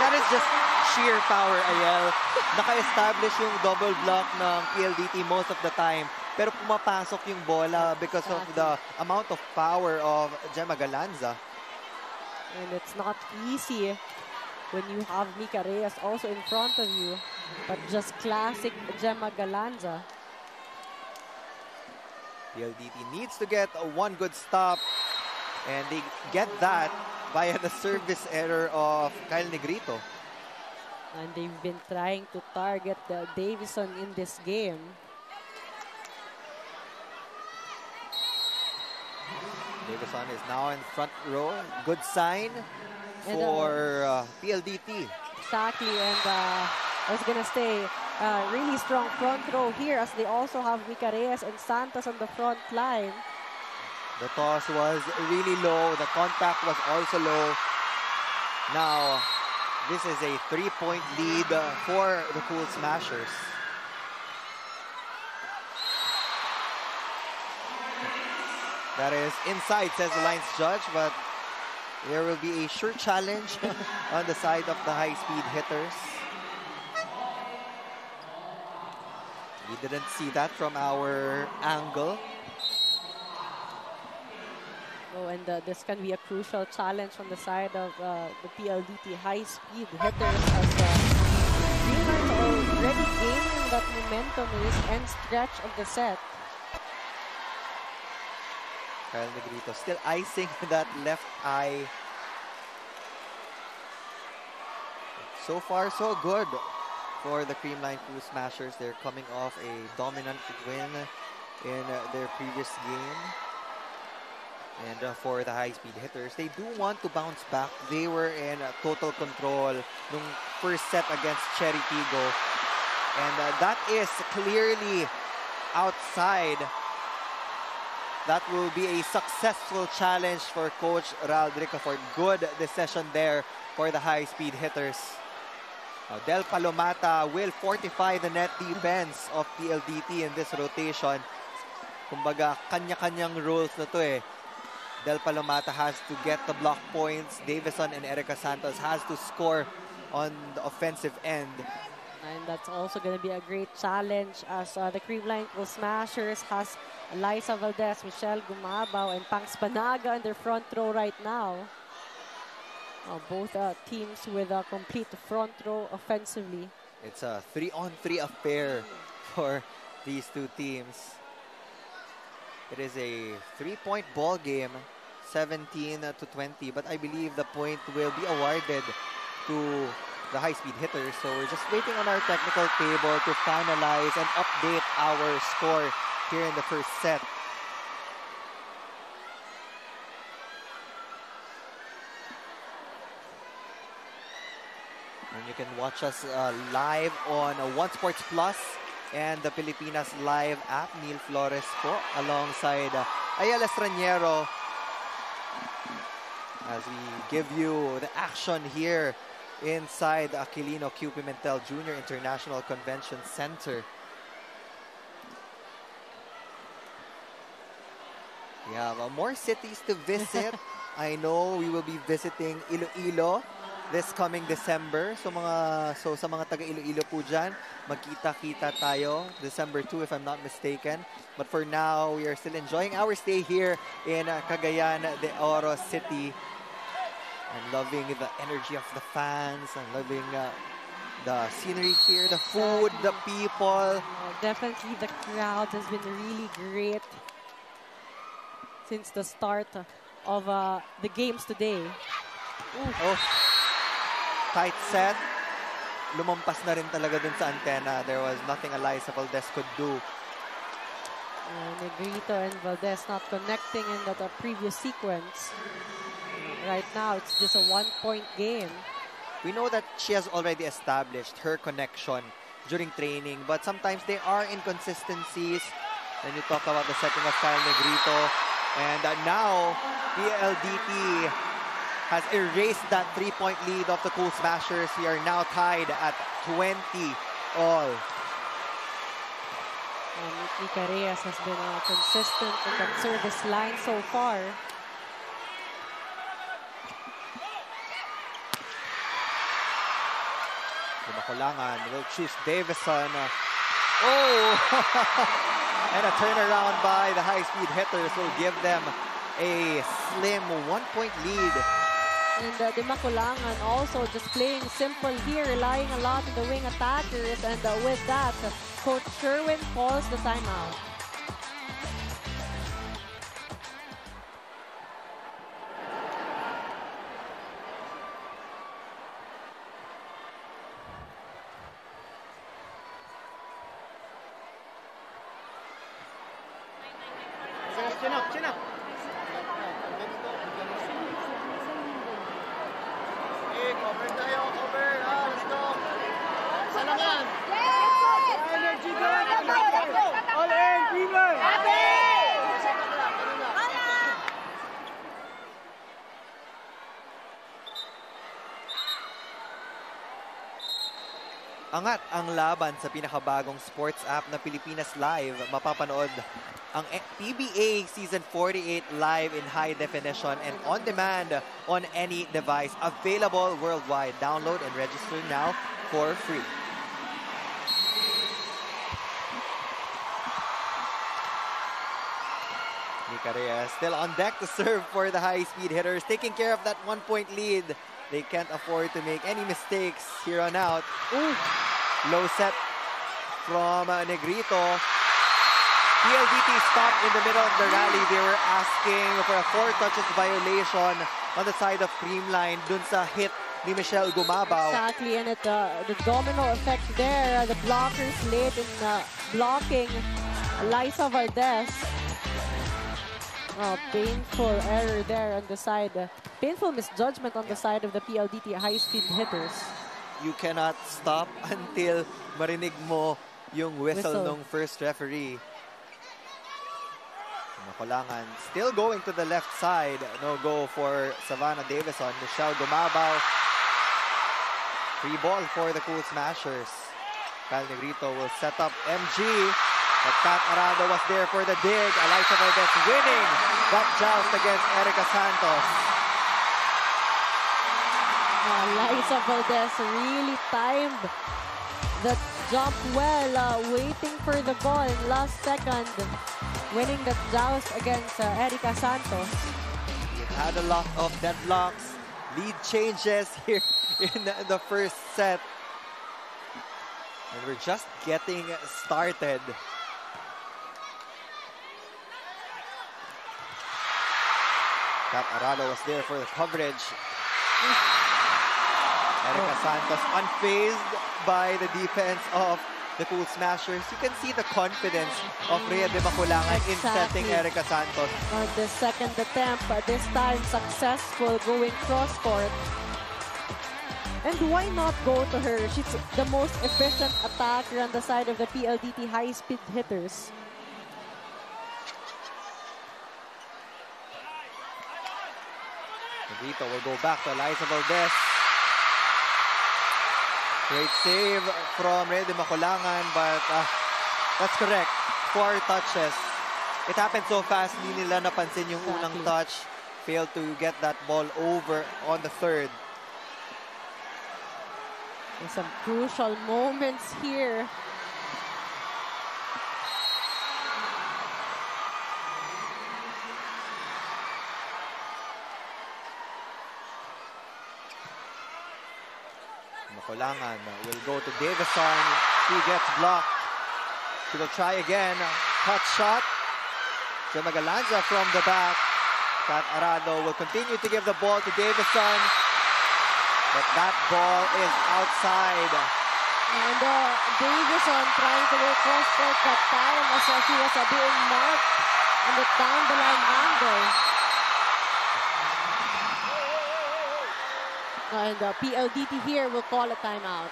S1: That is just sheer power, Ayel. Naka-establish yung double block ng PLDT most of the time. Pero pumapasok yung bola because of the amount of power of Jema Galanza.
S2: And it's not easy when you have Mika Reyes also in front of you. But just classic Jema Galanza.
S1: PLDT needs to get one good stop. And they get that via the service error of Kyle Negrito.
S2: And they've been trying to target the Davison in this game.
S1: Davison is now in front row. Good sign
S2: And, uh,
S1: for uh, PLDT.
S2: Exactly, and uh, I was gonna say, uh, really strong front row here as they also have Mika Reyes and Santos on the front line.
S1: The toss was really low. The contact was also low. Now, this is a three-point lead for the Cool Smashers. That is inside, says the Lions judge, but there will be a sure challenge *laughs* on the side of the high-speed hitters. We didn't see that from our angle.
S2: Oh, and uh, this can be a crucial challenge on the side of uh, the PLDT high-speed hitters as the Greenlands are already gaining that momentum in this end stretch of the set.
S1: Kyle Negrito still icing *laughs* that left eye. So far, so good for the Creamline Cool Smashers. They're coming off a dominant win in uh, their previous game. And uh, for the high-speed hitters, they do want to bounce back. They were in uh, total control nung first set against Cherry Tigo. And uh, that is clearly outside that will be a successful challenge for Coach Ral Ricafort. Good decision there for the high-speed hitters. Now, Del Palomata will fortify the net defense of PLDT in this rotation. Kumbaga, kanya-kanyang roles na to eh. Dell Palomata has to get the block points. Davison and Erika Santos has to score on the offensive end.
S2: And that's also going to be a great challenge as uh, the Creamline Cool Smashers has Liza Valdez, Michelle Gumabao, and Pangs Panaga in their front row right now. Uh, both uh, teams with a complete front row offensively.
S1: It's a three-on-three affair for these two teams. It is a three-point ball game, 17 to 20, but I believe the point will be awarded to the high-speed hitters. So we're just waiting on our technical table to finalize and update our score here in the first set. And you can watch us uh, live on One Sports Plus and the Pilipinas Live app. Neil Flores po alongside uh, Ayala Estrañero as we give you the action here inside the Aquilino Q Pimentel Junior International Convention Center. We have more cities to visit. *laughs* I know we will be visiting Iloilo this coming December. So mga so sa mga taga Iloilo po diyan, magkita-kita tayo December 2 if I'm not mistaken. But for now, we are still enjoying our stay here in uh, Cagayan de Oro City. and loving the energy of the fans and loving uh, the scenery here, the food, the people.
S2: Uh, definitely the crowd has been really great since the start of uh, the games today.
S1: Oh, tight set. Lumampas na rin talaga dun sa antena. There was nothing Alyssa Valdez could do.
S2: Negrito and Valdez not connecting in that previous sequence. Right now, it's just a one-point game.
S1: We know that she has already established her connection during training, but sometimes there are inconsistencies. When you talk about the setting of Kyle Negrito, and uh, now PLDT has erased that three-point lead of the Cool Smashers. We are now tied at 20 all.
S2: And Reyes has been uh, consistent in that service line so far.
S1: Maculangan will choose Davison. Oh! *laughs* and a turnaround by the high-speed hitters will give them a slim one-point lead.
S2: And uh, the Maculangan also just playing simple here, relying a lot on the wing attackers. And uh, with that, Coach Sherwin calls the timeout.
S1: Angat ang laban sa pinakabagong sports app na Pilipinas Live. Mapapanood ang PBA Season 48 live in high definition and on demand on any device. Available worldwide. Download and register now for free. Mika still on deck to serve for the high-speed hitters, taking care of that one-point lead. They can't afford to make any mistakes here on out. Ooh, low set from uh, Negrito. PLDT stopped in the middle of the rally. They were asking for a four touches violation on the side of Creamline dun sa hit ni Michelle Gumabaw.
S2: Exactly, and it, uh, the domino effect there, uh, the blockers late in uh, blocking Liza Valdez. Oh, painful error there on the side. uh, painful misjudgment on the side of the PLDT high-speed hitters.
S1: You cannot stop *laughs* until marinig mo yung whistle,
S2: Whistle.
S1: ng first referee. Makulangan still going to the left side. No go for Savannah Davison. Michelle Gumabaw. Free ball for the Cool Smashers. Cal Negrito will set up MG. But Kat Arado was there for the dig. Alyssa Valdez winning that joust against Erika Santos.
S2: Uh, Liza Valdez really timed the jump well, uh, waiting for the ball in last second, winning the joust against uh, Erika Santos.
S1: We've had a lot of deadlocks, lead changes *laughs* here in the, the first set. And we're just getting started. Kat Arado was there for the coverage. Erika Santos unfazed by the defense of the Cool Smashers. You can see the confidence of Rhea Dimaculangan in setting
S2: Exactly.
S1: Erika Santos.
S2: On the second attempt, this time successful going cross court. And why not go to her? She's the most efficient attacker on the side of the PLDT high-speed hitters.
S1: Negrito will go back to Eliza Valdez. Great save from Rede Makulangan, but uh, that's correct. Four touches. It happened so fast, hindi nila napansin yung unang
S2: Exactly.
S1: touch. Failed to get that ball over on the third.
S2: There's some crucial moments here.
S1: Maculangan will go to Davison. He gets blocked. She will try again. Cut shot. Jema Galanza from the back. Kat Arado will continue to give the ball to Davison. But that ball is outside.
S2: And uh, Davison trying to go cross court that time as she was uh, being marked on the down the line angle. And uh, PLDT here will call a timeout.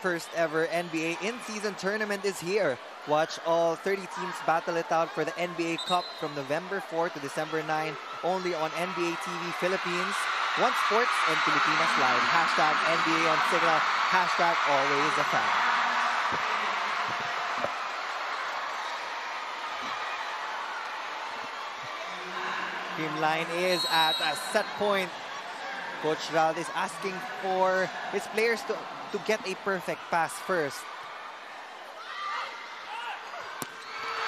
S1: First ever NBA in-season tournament is here. Watch all 30 teams battle it out for the NBA Cup from November 4 to December 9 only on NBA TV Philippines. One Sports and Pilipinas Live. Hashtag NBA on Signal. Hashtag always a fan. Creamline is at a set point. Coach Rald is asking for his players to, to get a perfect pass first.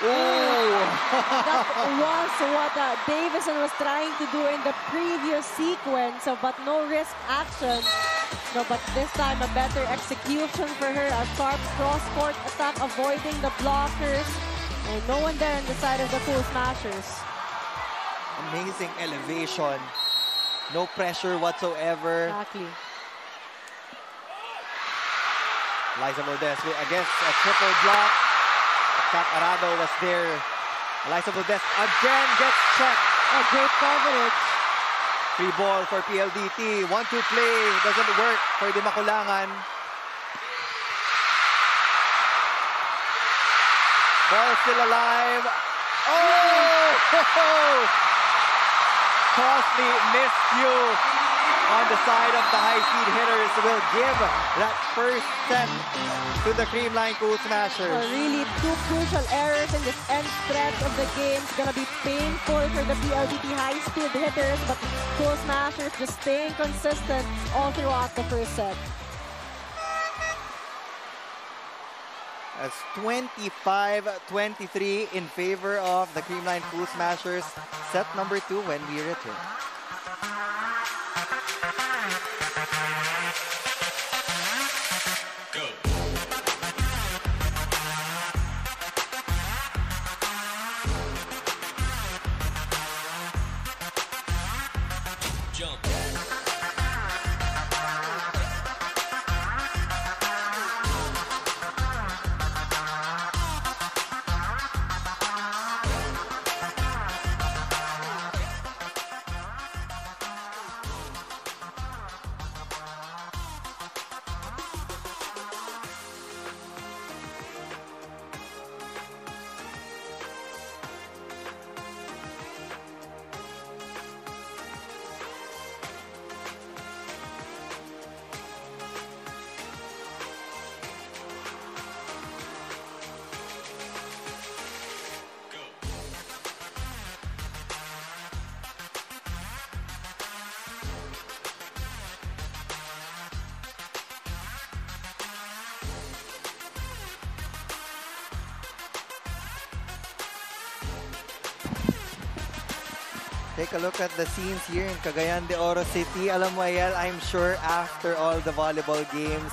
S1: Ooh!
S2: that *laughs* was what uh, Davison was trying to do in the previous sequence, uh, but no risk action. No, but this time a better execution for her. A sharp cross-court attack, avoiding the blockers. And no one there on the side of the Cool Smashers.
S1: Amazing elevation. No pressure whatsoever.
S2: Exactly.
S1: Liza Valdez against a triple block. Kat Arado was there. Alyssa Valdez again gets checked.
S2: A great coverage.
S1: Free ball for PLDT. One two play. Doesn't work for Dimaculangan. Ball still alive. Oh! *laughs* Crosby miscue on the side of the high-speed hitters will give that first set to the Creamline Cool Smashers.
S2: Really, two crucial errors in this end stretch of the game. It's gonna be painful for the PLDT high-speed hitters, but Cool Smashers just staying consistent all throughout the first set.
S1: That's 25-23 in favor of the Creamline Cool Smashers. Set number two when we return. Look at the scenes here in Cagayan de Oro City. Alam mo, Ayel, I'm sure after all the volleyball games,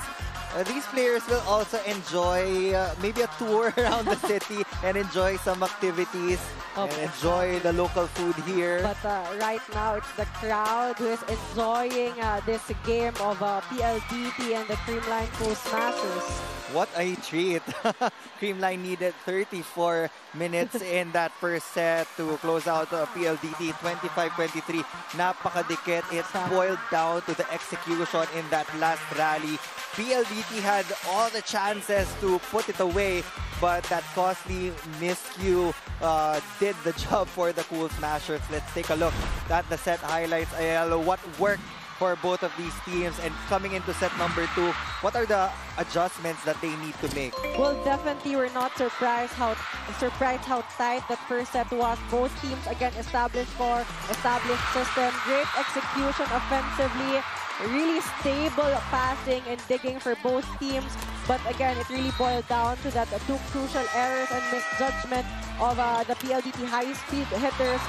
S1: uh, these players will also enjoy uh, maybe a tour *laughs* around the city and enjoy some activities and enjoy the local food here.
S2: But uh, right now, it's the crowd who is enjoying uh, this game of uh, PLDT and the Creamline Cool Smashers.
S1: What a treat. *laughs* Creamline needed 34 minutes in that first set to close out uh, PLDT 25-23. Napakadikit. It boiled down to the execution in that last rally. PLDT had all the chances to put it away, but that costly miscue uh, did the *laughs* job for the Cool Smashers. Let's take a look at the set highlights. Ayala, what worked for both of these teams and coming into set number two, what are the adjustments that they need to make?
S2: Well, definitely we're not surprised how surprised how tight that first set was. Both teams again established for established system, great execution offensively, really stable passing and digging for both teams. But again, it really boiled down to that two crucial errors and misjudgment of uh, the PLDT high-speed hitters.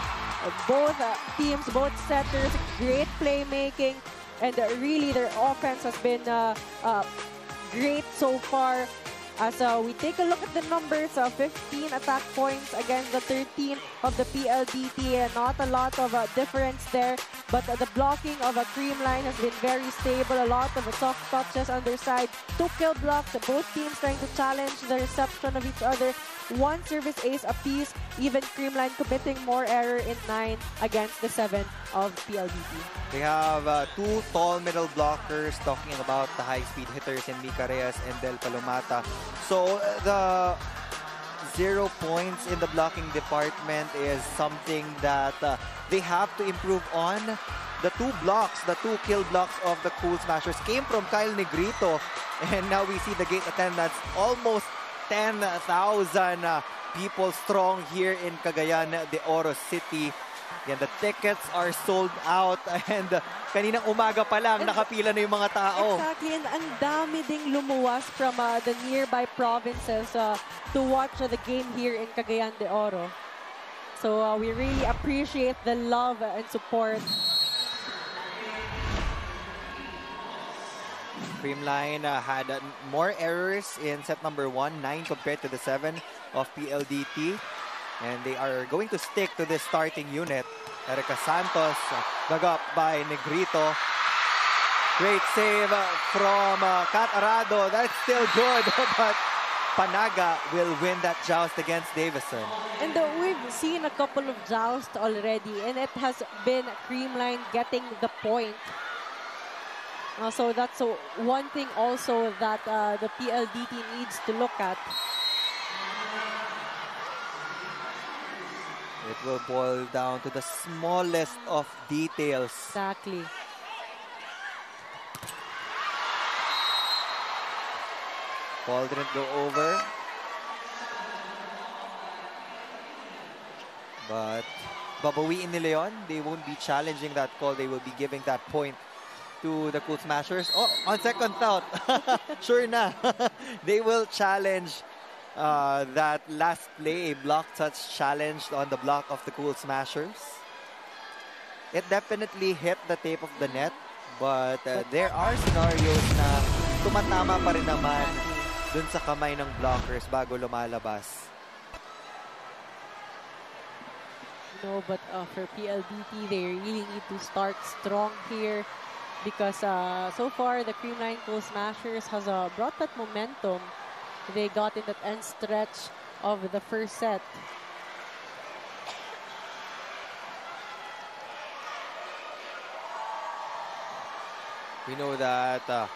S2: Both uh, teams, both setters, great playmaking, and uh, really their offense has been uh, uh, great so far. Uh, we take a look at the numbers, uh, 15 attack points against the 13 of the PLDT. Not a lot of difference there, but the blocking of a cream line has been very stable. A lot of soft touches on their side. Two kill blocks, both teams trying to challenge the reception of each other. One service ace apiece, even Creamline committing more error in 9 against the 7 of PLDT.
S1: We have uh, two tall middle blockers talking about the high-speed hitters in Mika Reyes and Dell Palomata. So uh, the zero points in the blocking department is something that uh, they have to improve on. The two blocks, the two kill blocks of the Cool Smashers came from Kyle Negrito. *laughs* And now we see the gate attendance almost 10,000 uh, people strong here in Cagayan de Oro City. Yan, the tickets are sold out *laughs* and uh, kaninang umaga pa lang nakapila na yung mga tao.
S2: Exactly, and ang dami ding lumuwas from uh, the nearby provinces uh, to watch uh, the game here in Cagayan de Oro. So uh, we really appreciate the love and support.
S1: Creamline uh, had uh, more errors in set number one, nine compared to the seven of PLDT. And they are going to stick to this starting unit. Erika Santos, uh, dug up by Negrito. Great save uh, from uh, Kat Arado. That's still good, *laughs* but Panaga will win that joust against Davison.
S2: And we've seen a couple of jousts already, and it has been Creamline getting the point. Uh, so that's uh, one thing also that uh, the PLDT needs to look at.
S1: It will boil down to the smallest of details.
S2: Exactly.
S1: Ball didn't go over. But babawiin nila yun. They won't be challenging that call. They will be giving that point to the Cool Smashers. Oh, on second thought, *laughs* sure na. *laughs* they will challenge uh, that last play, a block touch challenged on the block of the Cool Smashers. It definitely hit the tape of the net, but uh, there are scenarios na tumatama pa rin naman dun sa kamay ng blockers bago lumalabas.
S2: No, but uh, for PLDT, they really need to start strong here because uh, so far the Cream Creamline Cool Smashers has uh, brought that momentum they got in that end stretch of the first set.
S1: We know that uh,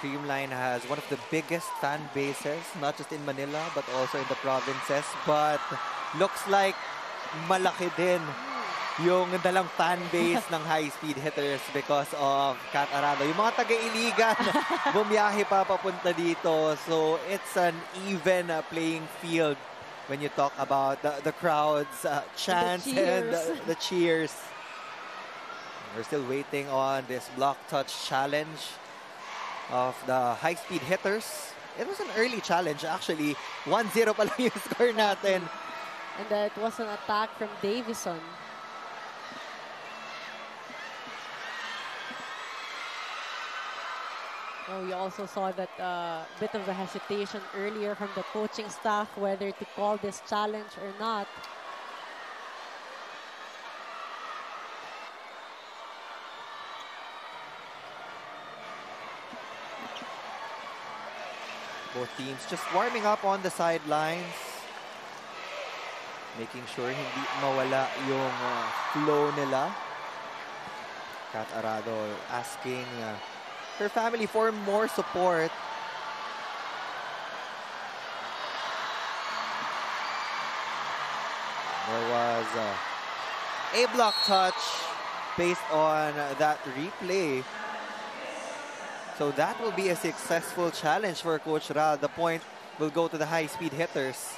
S1: Creamline has one of the biggest fan bases, not just in Manila, but also in the provinces. But looks like malaki din yung dalang fan base ng high-speed hitters because of Kat Arado. Yung mga taga-iligan, *laughs* bumiyahe pa papunta dito. So it's an even uh, playing field when you talk about the, the crowds, uh, chants, and,
S2: cheers.
S1: the, the cheers. We're still waiting on this block touch challenge of the high-speed hitters. It was an early challenge actually. 1-0 *laughs* pa lang yung score natin.
S2: And uh, it was an attack from Davison. Oh, we also saw that uh, bit of a hesitation earlier from the coaching staff whether to call this challenge or not.
S1: Both teams just warming up on the sidelines. Making sure hindi mawala yung uh, flow nila. Kat Arado asking uh, her family for more support. There was uh, a block touch based on that replay. So that will be a successful challenge for Coach Ra. The point will go to the high-speed hitters.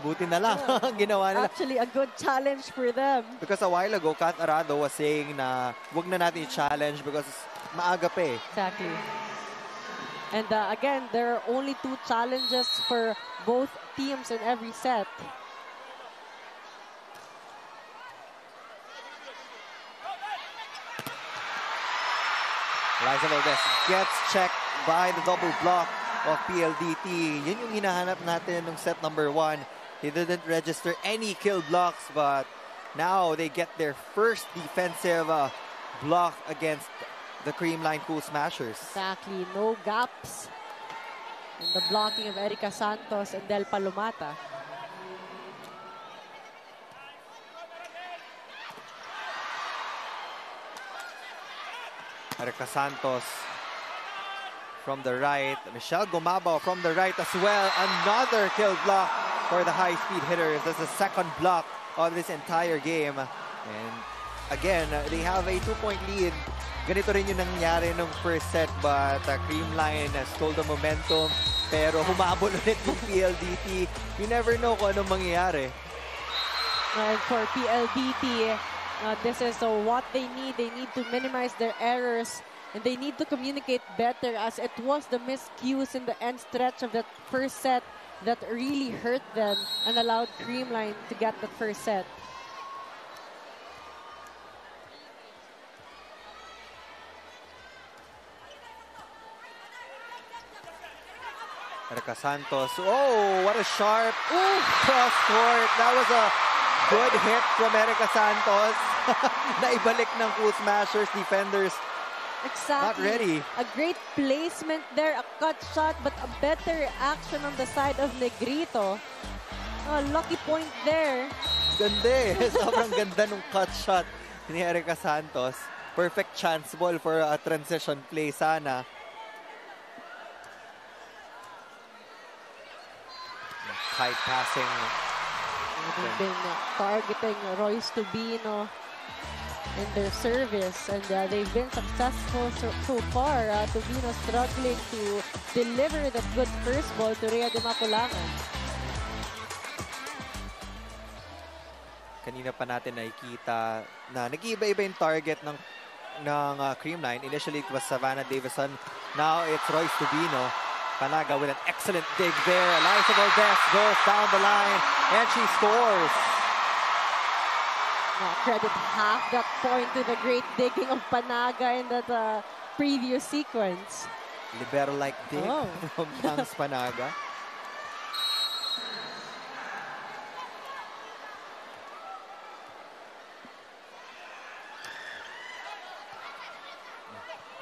S1: Buti na lang ang *laughs* ginawa nila.
S2: Actually, a good challenge for them.
S1: Because a while ago, Kat Arado was saying na wag na natin i-challenge because maaga pa eh.
S2: Exactly. And uh, again, there are only two challenges for both teams in every set.
S1: Liza Valdez gets checked by the double block of PLDT. Yun yung hinahanap natin nung set number one. He didn't register any kill blocks, but now they get their first defensive uh, block against the Creamline Cool Smashers.
S2: Exactly, no gaps in the blocking of Erika Santos and Dell Palomata.
S1: Erika Santos from the right. Michelle Gumabao from the right as well. Another kill block for the high-speed hitters. That's the second block of this entire game. And again, they have a two-point lead. Ganito rin yung nangyari nung first set but uh, Creamline uh, stole the momentum pero humabol *laughs* ulit yung PLDT. You never know kung anong mangyayari.
S2: And for PLDT, uh, this is uh, what they need. They need to minimize their errors and they need to communicate better as it was the miscues in the end stretch of that first set that really hurt them and allowed Creamline to get that first set.
S1: Erika Santos. Oh, what a sharp Ooh, cross court. That was a good hit from Erika Santos. *laughs* Naibalik ng Cool Smashers defenders.
S2: Exactly.
S1: Not ready.
S2: A great placement there, a cut shot, but a better action on the side of Negrito. A lucky point there.
S1: Ganda eh. *laughs* Sobrang ganda nung cut shot ni Erika Santos. Perfect chance ball for a transition play sana. Tight passing.
S2: They've been targeting Royce Tubino in their service and uh, they've been successful so, so far. Uh, Tubino struggling to deliver that good first ball to Rhea de Maculangan.
S1: Kanina pa natin nakikita na nag-iiba-iba yung target ng ng uh, Creamline. Initially, it was Savannah Davison. Now, it's Royce Tubino. Panaga with an excellent dig there. Alyssa Valdez goes down the line and she scores.
S2: Uh, credit half that point to the great digging of Panaga in that uh, previous sequence.
S1: Libero-like dig
S2: Oh. *laughs*
S1: from Pangs *laughs* Panaga.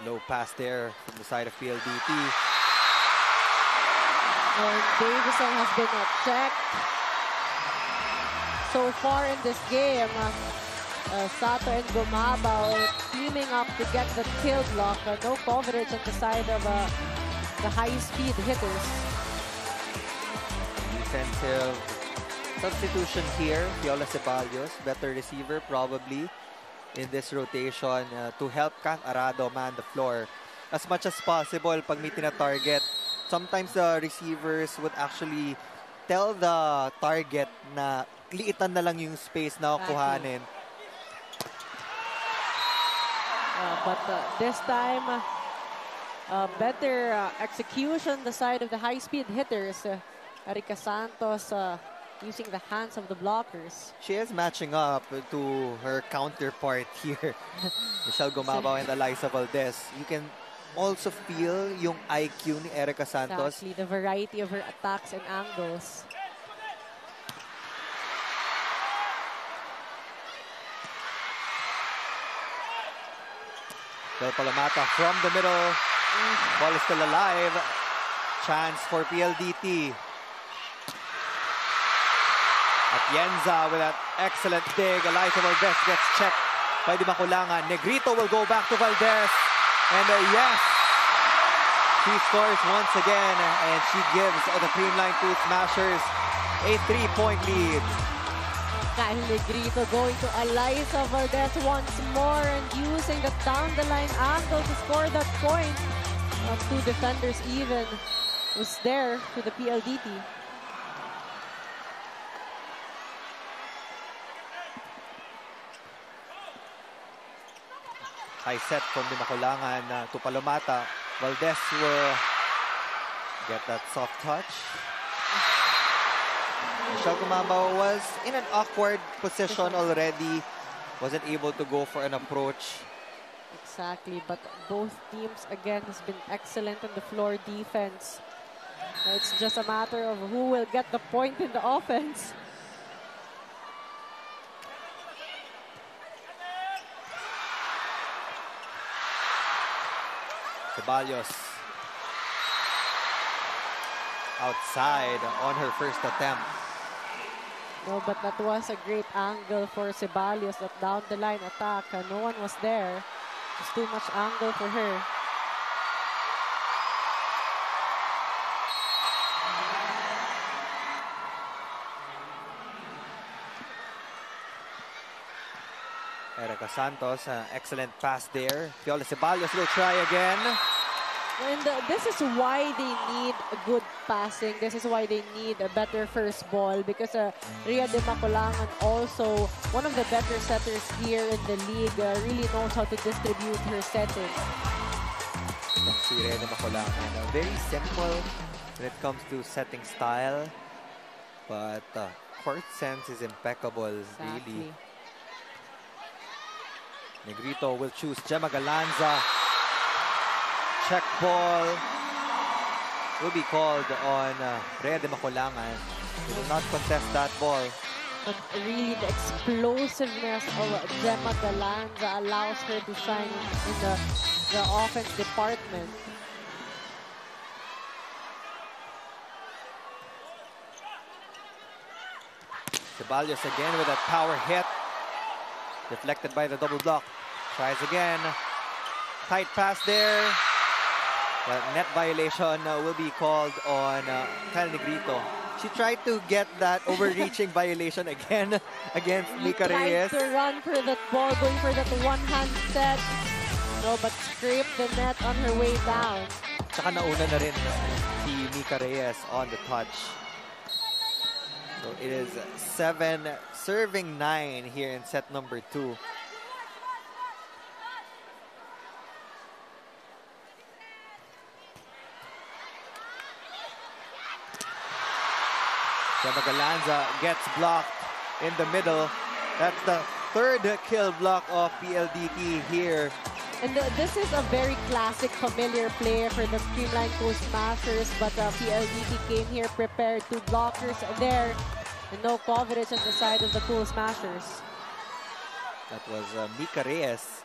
S1: Low pass there from the side of PLDT.
S2: And Davison has been checked so far in this game. Uh, uh, Sato and Gumabao teaming up to get the kill block. Uh, no coverage on the side of uh, the high-speed hitters.
S1: Defensive substitution here. Fiola Ceballos, better receiver probably in this rotation uh, to help Kat Arado man the floor as much as possible pag may tina-target. Sometimes the receivers would actually tell the target na liitan na lang yung space na kuhanin.
S2: Uh, but uh, this time, uh, uh, better uh, execution the side of the high-speed hitters. Uh, Erika Santos uh, using the hands of the blockers.
S1: She is matching up to her counterpart *laughs* here, Michelle Gumabao *laughs* and Alyssa Valdez. You can also feel yung IQ ni Erica Santos.
S2: Exactly, the variety of her attacks and angles.
S1: Del Palomata from the middle. Ball is still alive. Chance for PLDT. Atienza with that excellent dig. Eliza Valdez gets checked by Di Maculangan. Negrito will go back to Valdez. And uh, yes, she scores once again. And she gives the Creamline Cool Smashers a three-point lead.
S2: Kyle Negrito going to Alyssa Valdez once more and using the down-the-line angle to score that point. Two defenders even was there for the PLDT.
S1: High set from Di Maculangan uh, to Palomata. Valdez will Get that soft touch. Michelle Gumabao was in an awkward position already. Wasn't able to go for an approach.
S2: Exactly, but both teams again has been excellent on the floor defense. It's just a matter of who will get the point in the *laughs* offense.
S1: Ceballos outside on her first attempt.
S2: No, but that was a great angle for Ceballos. That down the line attack, no one was there. It's too much angle for her.
S1: Erika Santos, uh, excellent pass there. Fiola Ceballos will try again.
S2: And uh, this is why they need good passing. This is why they need a better first ball because uh, Rhea Dimaculangan also one of the better setters here in the league uh, really knows how to distribute her setting.
S1: Si Rhea Dimaculangan. Uh, very simple when it comes to setting style. But uh, court sense is impeccable, really. Negrito will choose Jema Galanza. Check ball will be called on uh, Dimaculangan. He will not contest that ball.
S2: But really the explosiveness of Jema Galanza allows her to shine in the, the offense department.
S1: Ceballos again with a power hit. Deflected by the double block. Tries again. Tight pass there. The net violation uh, will be called on uh, Kyle Negrito. She tried to get that overreaching *laughs* violation again *laughs* against Mika
S2: tried
S1: Reyes.
S2: to run for that ball, going for that one-hand set. No, but scraped the net on her way down.
S1: Tsaka nauna na rin si Mika Reyes on the touch. So it is 7 serving 9 here in set number 2. Gemma Galanza gets blocked in the middle. That's the third kill block of PLDT here.
S2: And uh, this is a very classic, familiar play for the Creamline Cool Smashers, but uh, PLDT came here prepared. Two blockers there, and no coverage on the side of the Cool Smashers.
S1: That was uh, Mika Reyes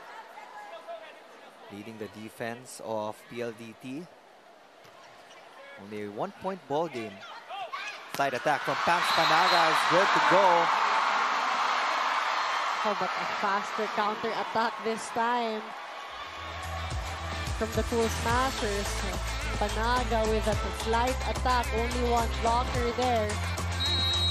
S1: leading the defense of PLDT. Only a one-point ball game. Side attack from Pangs Panaga is good to go.
S2: How about a faster counter attack this time from the Cool Smashers? Panaga with a slight attack, only one blocker there.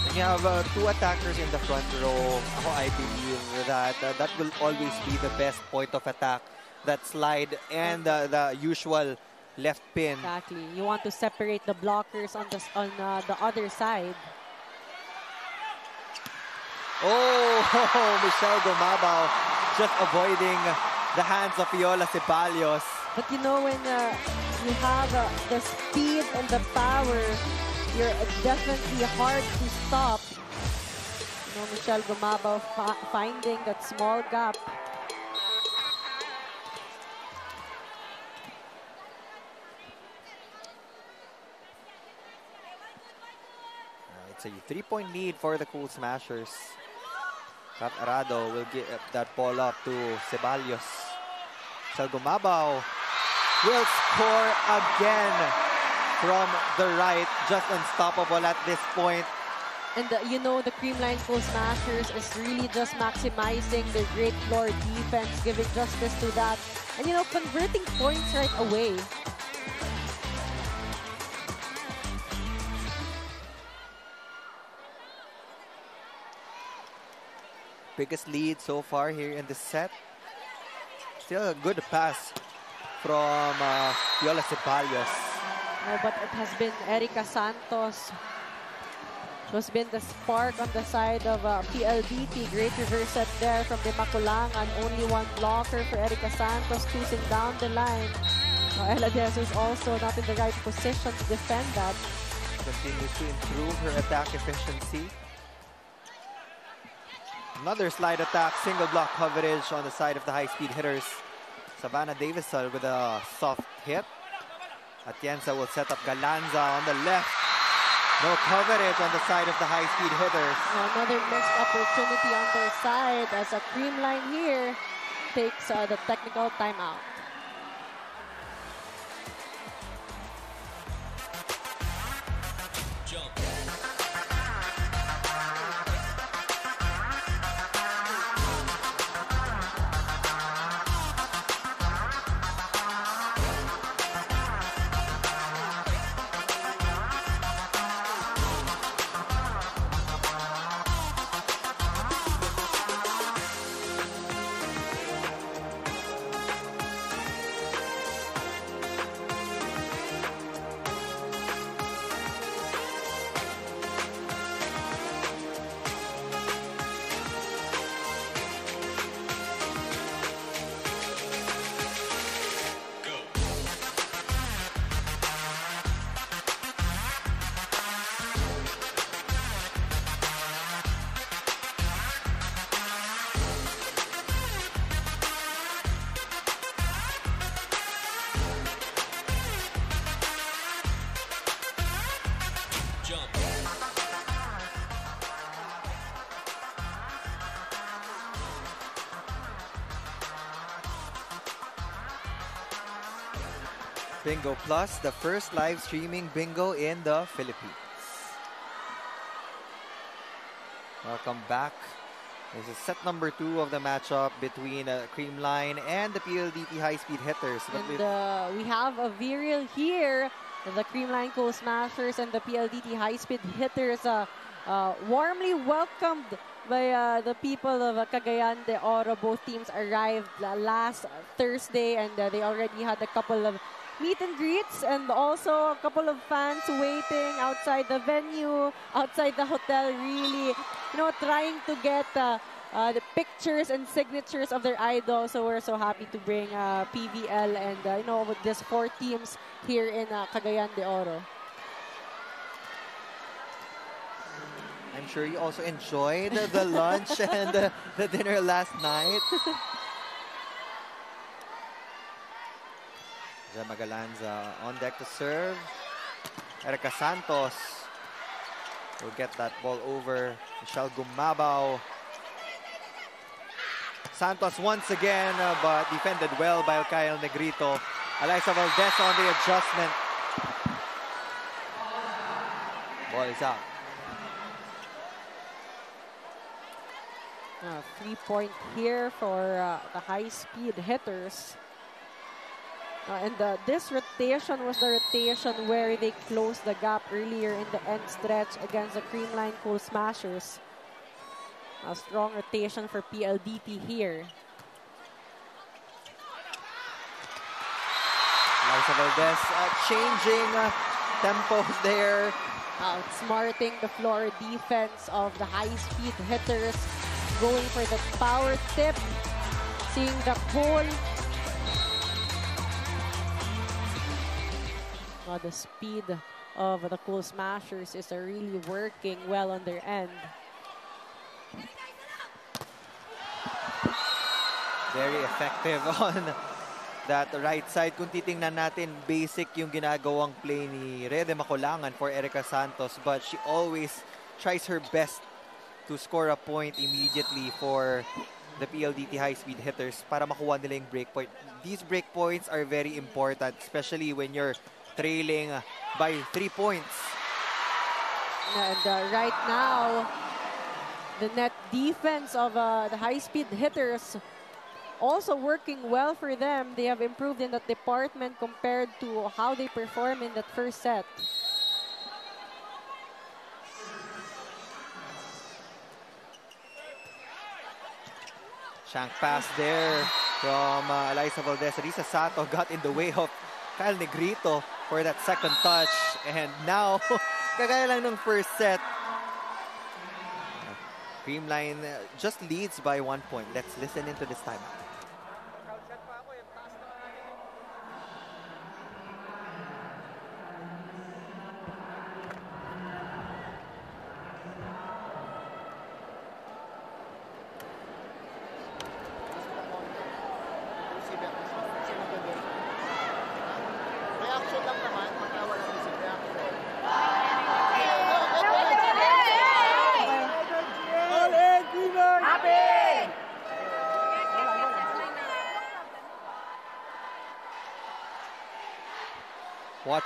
S1: When you have uh, two attackers in the front row, ako, I believe that uh, that will always be the best point of attack. That slide and uh, the usual left pin.
S2: Exactly. You want to separate the blockers on the on uh, the other side.
S1: Oh, *laughs* Michelle Gumabao just avoiding the hands of Fiola Ceballos.
S2: But you know when uh, you have uh, the speed and the power, you're definitely hard to stop. You know, Michelle Gumabao finding that small gap.
S1: It's a three-point lead for the Cool Smashers. Kat will give that ball up to Ceballos. Salgumabao will score again from the right. Just unstoppable at this point.
S2: And uh, you know, the Creamline Cool Smashers is really just maximizing the great floor defense, giving justice to that. And you know, converting points right away.
S1: Biggest lead so far here in the set. Still a good pass from uh, Fiola Ceballos.
S2: No, but it has been Erika Santos who's been the spark on the side of uh, PLDT. Great reverse set there from Dimaculangan. Only one blocker for Erika Santos, choosing down the line. Uh, Ella is also not in the right position to defend that.
S1: Continues to improve her attack efficiency. Another slide attack, single block coverage on the side of the high-speed hitters. Savannah Davison with a soft hit. Atienza will set up Galanza on the left. No coverage on the side of the high-speed hitters.
S2: Another missed opportunity on their side as a Creamline here takes uh, the technical timeout.
S1: Bingo Plus, the first live streaming bingo in the Philippines. Welcome back. This is set number two of the matchup between uh, Creamline and the PLDT high-speed hitters.
S2: And uh, we have a virile here. The Creamline Cool Smashers and the PLDT High Speed Hitters uh, uh, warmly welcomed by uh, the people of uh, Cagayan de Oro. Both teams arrived uh, last Thursday and uh, they already had a couple of meet and greets and also a couple of fans waiting outside the venue, outside the hotel, really, you know, trying to get uh, uh, the pictures and signatures of their idols. So we're so happy to bring uh, PVL and, uh, you know, with these four teams here in uh, Cagayan de Oro.
S1: I'm sure you also enjoyed the *laughs* lunch and the, the dinner last night. *laughs* Jema Galanza on deck to serve. Erika Santos will get that ball over. Michelle Gumabao. Santos once again, uh, but defended well by Kyle Negrito. Alyssa Valdez on the adjustment. Ball is out.
S2: Uh, three point here for uh, the high speed hitters. Uh, and uh, this rotation was the rotation where they closed the gap earlier in the end stretch against the Creamline Cool Smashers. A strong rotation for PLDT here.
S1: Alyssa Valdez uh, changing uh, tempos there.
S2: Outsmarting the floor defense of the high speed hitters. Going for the power tip. Seeing the pole. Uh, the speed of the Cool Smashers is really working well on their end.
S1: Very effective *laughs* on that right side. Kung titingnan natin, basic yung ginagawang play ni Rede Makulangan for Erica Santos. But she always tries her best to score a point immediately for the PLDT high-speed hitters para makuha nila yung break point. These break points are very important, especially when you're trailing by three points.
S2: And uh, right now, the net defense of uh, the high-speed hitters also working well for them. They have improved in that department compared to how they performed in that first set.
S1: Shank pass there from uh, Alyssa Valdez. Risa Sato got in the way of Kyle Negrito for that second touch. And now, *laughs* kagaya lang ng first set, Creamline uh, just leads by one point. Let's listen into this timeout.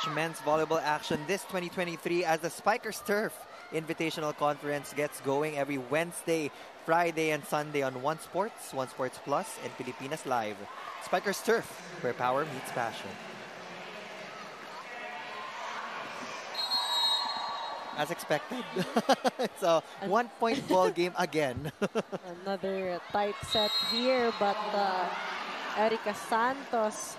S1: Men's volleyball action this 2023 as the Spikers Turf Invitational Conference gets going every Wednesday, Friday, and Sunday on One Sports, One Sports Plus, and Pilipinas Live. Spikers Turf, where power meets passion. As expected. *laughs* it's a one-point *laughs* ball game again.
S2: Another tight set here, but uh, Erika Santos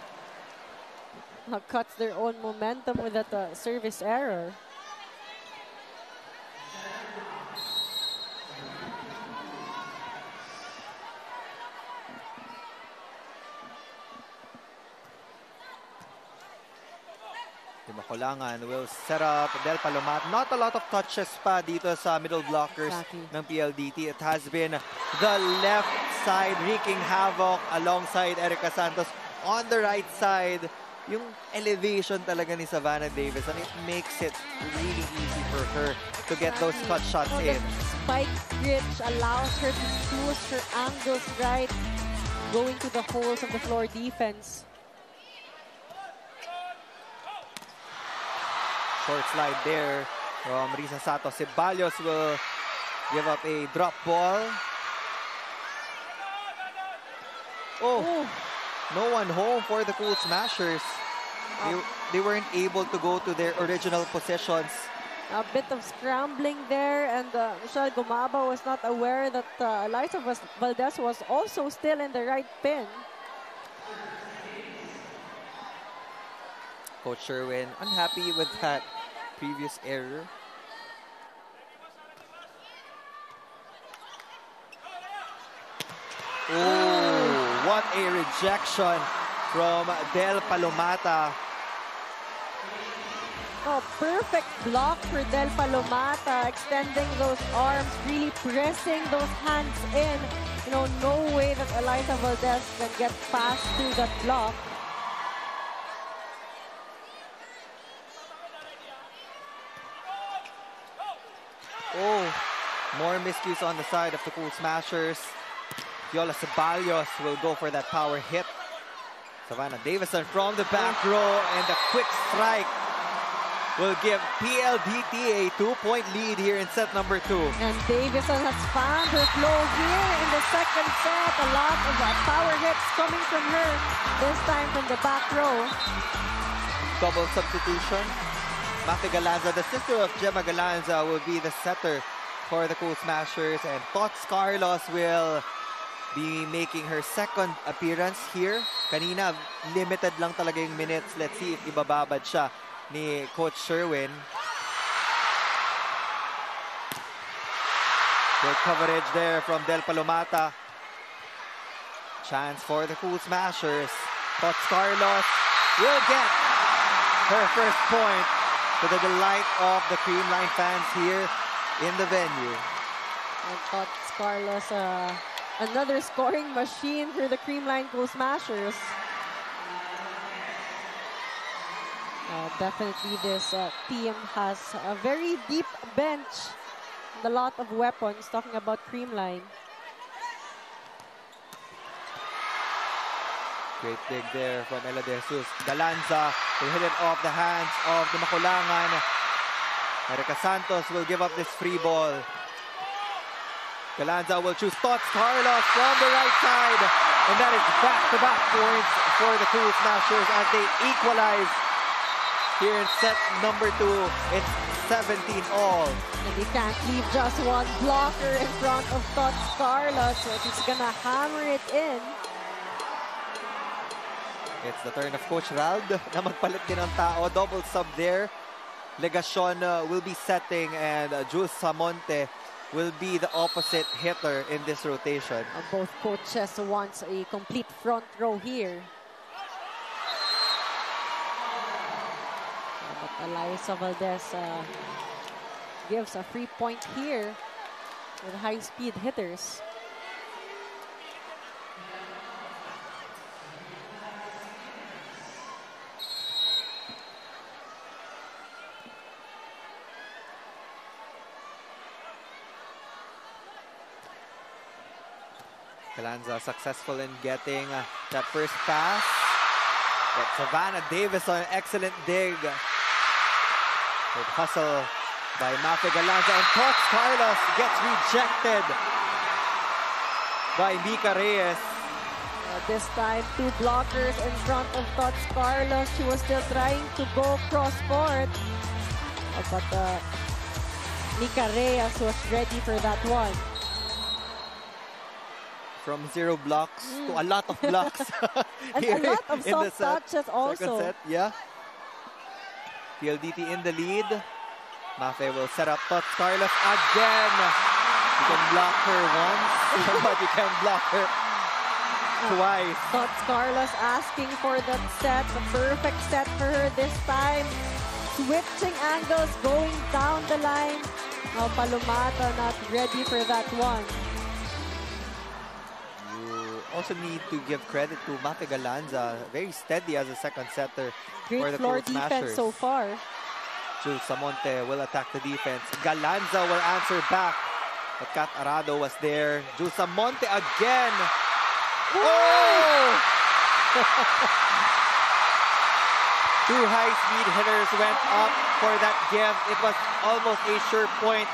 S2: uh, *laughs* cuts their own momentum with that uh, service error.
S1: Maculangan will set up Dell Palomata. Not a lot of touches pa dito sa middle blockers
S2: Exactly.
S1: ng PLDT. It has been the left side wreaking havoc alongside Erika Santos. On the right side, yung elevation talaga ni Savannah Davis and it makes it really easy for her to get those cut shots
S2: Oh,
S1: in.
S2: spike gritch allows her to choose her angles right, going to the holes of the floor defense.
S1: Short slide there from Risa Sato. Ceballos will give up a drop ball. Oh,
S2: Oh,
S1: no one home for the Cool Smashers. They, they weren't able to go to their original positions.
S2: a bit of scrambling there, and uh, Michelle Gumabao was not aware that uh, Alyssa was, Valdez was also still in the right pin.
S1: Coach Sherwin unhappy with that previous error. Oh, a rejection from Dell Palomata.
S2: Oh, perfect block for Dell Palomata, extending those arms, really pressing those hands in. You know, no way that Alyssa Valdez can get past through that block.
S1: Oh, more miscues on the side of the Cool Smashers. Fiola Ceballos will go for that power hit. Savannah Davison from the back row and the quick strike will give PLDT a two-point lead here in set number two.
S2: And Davison has found her flow here in the second set. A lot of uh, power hits coming from her, this time from the back row.
S1: Double substitution. Mafe Galanza, the sister of Jema Galanza, will be the setter for the Cool Smashers. And Tots Carlos will be making her second appearance here. Kanina, limited lang talaga yung minutes. Let's see if ibababad siya ni Coach Sherwin. Good coverage there from Dell Palomata. Chance for the Cool Smashers. But Carlos will get her first point to the delight of the Creamline fans here in the venue.
S2: And Carlos, uh, another scoring machine for the Creamline Cool Smashers. Uh, definitely this uh, team has a very deep bench and a lot of weapons, talking about Creamline.
S1: Great dig there from Ella De Jesus. Galanza will hit it off the hands of the Makulangan. Erika Santos will give up this free ball. Galanza will choose Tots Carlos from the right side. And that is back-to-back points for the Cool Smashers as they equalize here in set number two. It's 17 all.
S2: And you can't leave just one blocker in front of Tots Carlos, so he's gonna hammer it in.
S1: It's the turn of Coach Rald *laughs* na magpalit din ng tao. Double sub there. Legacion uh, will be setting and uh, Jules Samonte will be the opposite hitter in this rotation.
S2: Uh, both coaches wants a complete front row here. Uh, But Alyssa Valdez uh, gives a free point here with high-speed hitters.
S1: Galanza successful in getting uh, that first pass. But Savannah Davison, excellent dig. Good hustle by Mafe Galanza. And Tots Carlos gets rejected by Mika Reyes.
S2: Uh, this time, two blockers in front of Tots Carlos. She was still trying to go cross court. Uh, but Mika Reyes was ready for that one.
S1: From zero blocks to hmm. a lot of blocks. *laughs*
S2: And a lot of
S1: in the
S2: soft touches also.
S1: set, yeah. PLDT in the lead. Mafe will set up Tots Carlos again. You can block her once, *laughs* but you can block her twice.
S2: Tots Carlos asking for that set, the perfect set for her this time. Switching angles, going down the line. Now Palomata not ready for that one.
S1: Also need to give credit to Mafe Galanza. Very steady as a second setter for
S2: Great
S1: the
S2: floor defense so far.
S1: Jules Samonte will attack the defense. Galanza will answer back. But Kat Arado was there. Jules Samonte again. Oh! Two high-speed hitters went up for that gift. It was almost a sure point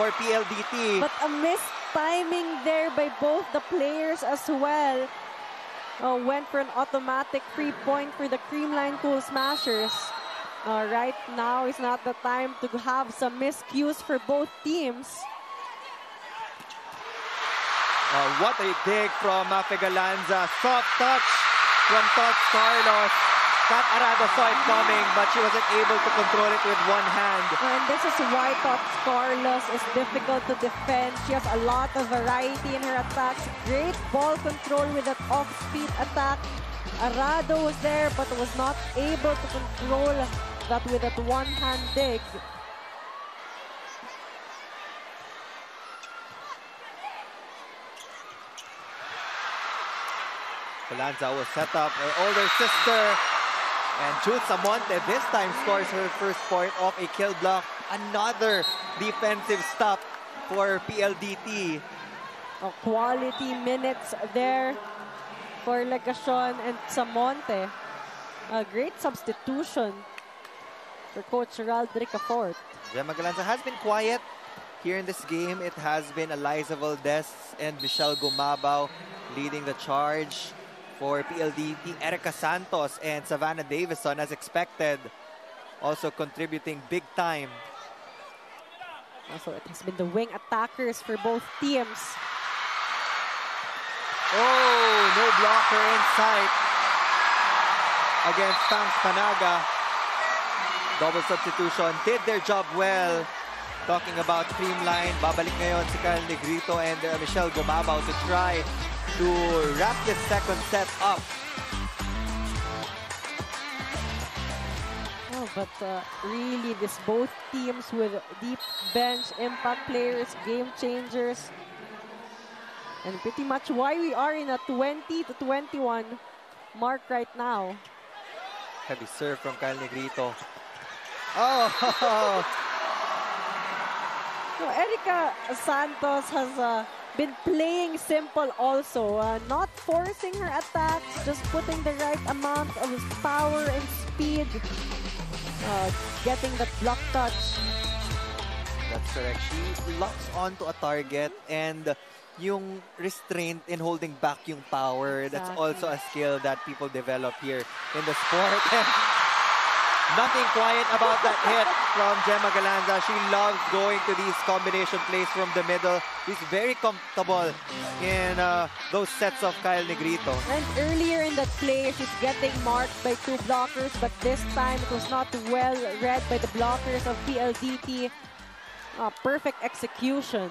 S1: for PLDT.
S2: But a missed timing there by both the players as well. Uh, went for an automatic free point for the Creamline Cool Smashers. Uh, right now is not the time to have some miscues for both teams.
S1: Uh, what a dig from Mafe Galanza. Soft touch from Tots Carlos. Kat Arado saw it coming, but she wasn't able to control it with one hand.
S2: And this is why Tots Carlos is difficult to defend. She has a lot of variety in her attacks. Great ball control with that off-speed attack. Arado was there but was not able to control that with that one-hand dig.
S1: Galanza will set up her older sister. And Jules Samonte this time scores her first point off a kill block. Another defensive stop for PLDT.
S2: Uh, quality minutes there for Legacion and Samonte. A great substitution for Coach Rald Ricafort.
S1: Jema Galanza has been quiet here in this game. It has been Alyssa Valdez and Michelle Gumabao leading the charge for PLDT. Erika Santos and Savannah Davison as expected. Also contributing big time.
S2: Also, it has been the wing attackers for both teams.
S1: Oh, no blocker in sight against Pangs Panaga. Double substitution. Did their job well. Talking about Creamline. Babalik ngayon si Kyle Negrito and uh, Michelle Gumabao to try to wrap the second set up.
S2: Oh, but uh, really, this both teams with deep bench impact players, game changers, and pretty much why we are in a 20 to 21 mark right now.
S1: Heavy serve from Kyle Negrito. Oh! *laughs*
S2: So Erika Santos has uh, been playing simple also, uh, not forcing her attacks, just putting the right amount of power and speed, uh, getting the block touch.
S1: That's correct. She locks onto a target and yung restraint in holding back yung power. That's also a skill that people develop here in the sport. *laughs* Nothing quiet about that hit from Jema Galanza. She loves going to these combination plays from the middle. She's very comfortable in uh, those sets of Kyle Negrito.
S2: And earlier in that play, she's getting marked by two blockers, but this time it was not well read by the blockers of PLDT. Uh, perfect execution.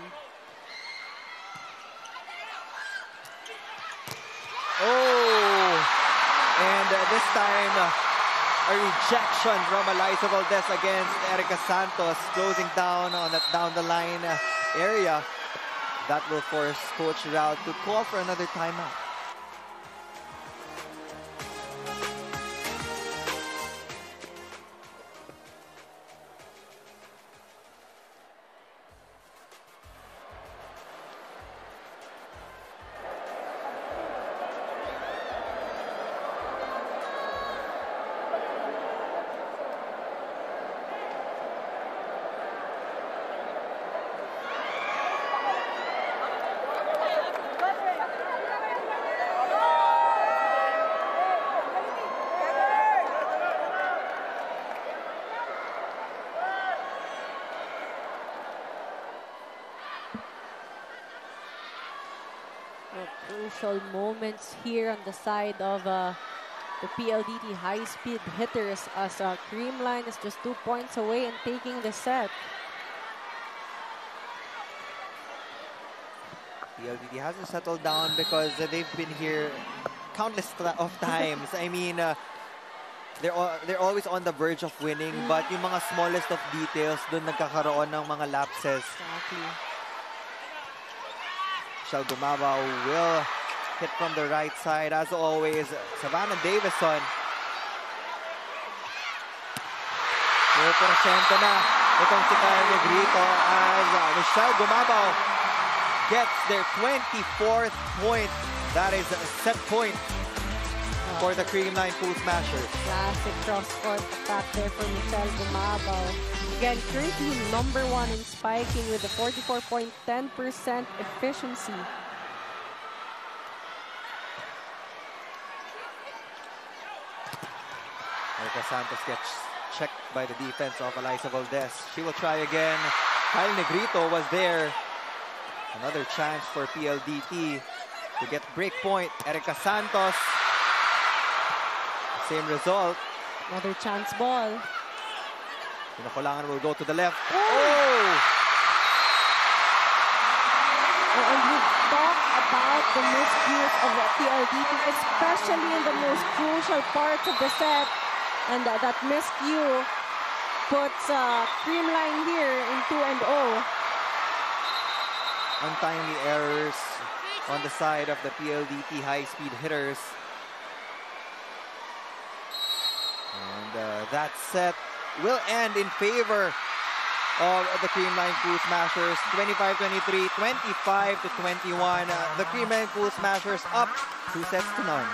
S1: Oh! And uh, this time, uh, a rejection from Alyssa Valdez against Erika Santos, closing down on that down the line area. That will force Coach Rald to call for another timeout.
S2: Moments here on the side of uh, the PLDT high-speed hitters as uh, Creamline is just two points away and taking the set.
S1: PLDT hasn't settled down because uh, they've been here countless of *laughs* times. I mean, uh, they're al- they're always on the verge of winning, but yung mga smallest of details doon nagkakaroon ng mga lapses.
S2: Exactly.
S1: Shell Gumabao will hit from the right side. As always, Savannah Davison. May porsyento na itong si Kyle Negrito as uh, Michelle Gumabao gets their 24th point. That is a set point for the Creamline Cool Smashers.
S2: Classic cross-court attack there for Michelle Gumabao. Again, currently number one in spiking with a 44.10% efficiency.
S1: Santos gets checked by the defense of Alyssa Valdez. She will try again. Kyle Negrito was there. Another chance for PLDT to get break point. Erika Santos. Same result.
S2: Another chance ball.
S1: Pinakulangan will go to the left.
S2: Oh!
S1: Oh!
S2: And we've talked about the miscues of PLDT, especially in the most crucial parts of the set. And uh, that miscue puts uh, Creamline here in 2 and 0.
S1: Untimely errors on the side of the PLDT high-speed hitters. And uh, that set will end in favor of the Creamline Cool Smashers. 25-23, 25 to 21. Uh, the Creamline Cool Smashers up two sets to none.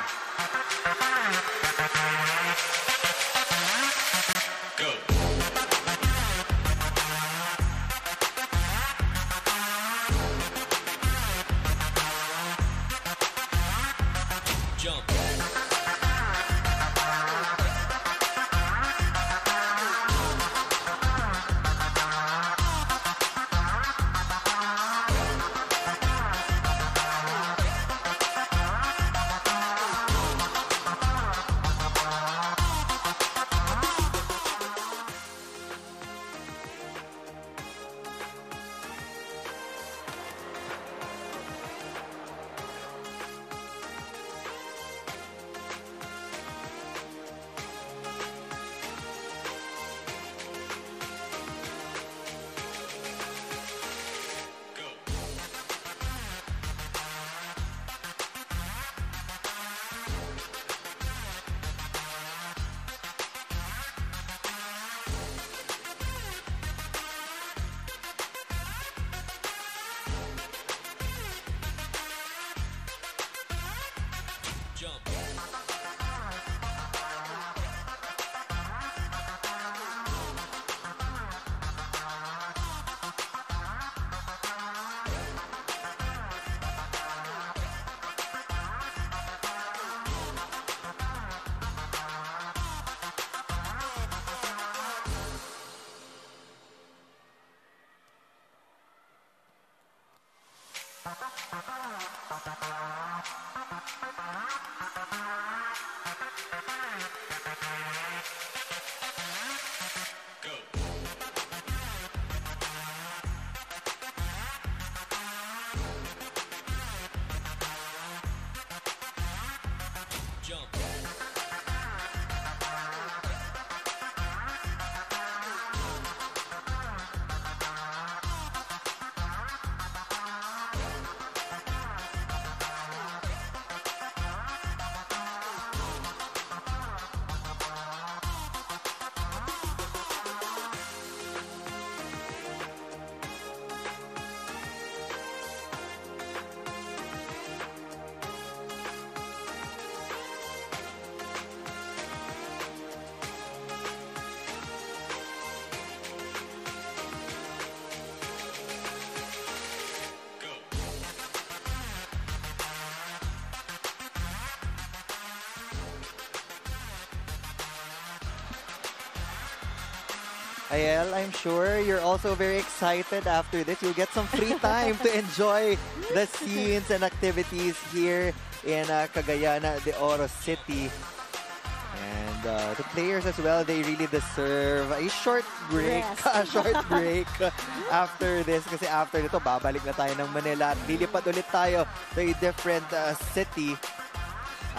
S1: Sure you're also very excited after this. You'll get some free time to enjoy the scenes and activities here in uh, Cagayan de Oro City. And uh, the players as well, they really deserve a short break.
S2: Yes. *laughs*
S1: a short break after this. Kasi after nito, babalik na tayo ng Manila at lilipat ulit tayo to a different uh, city.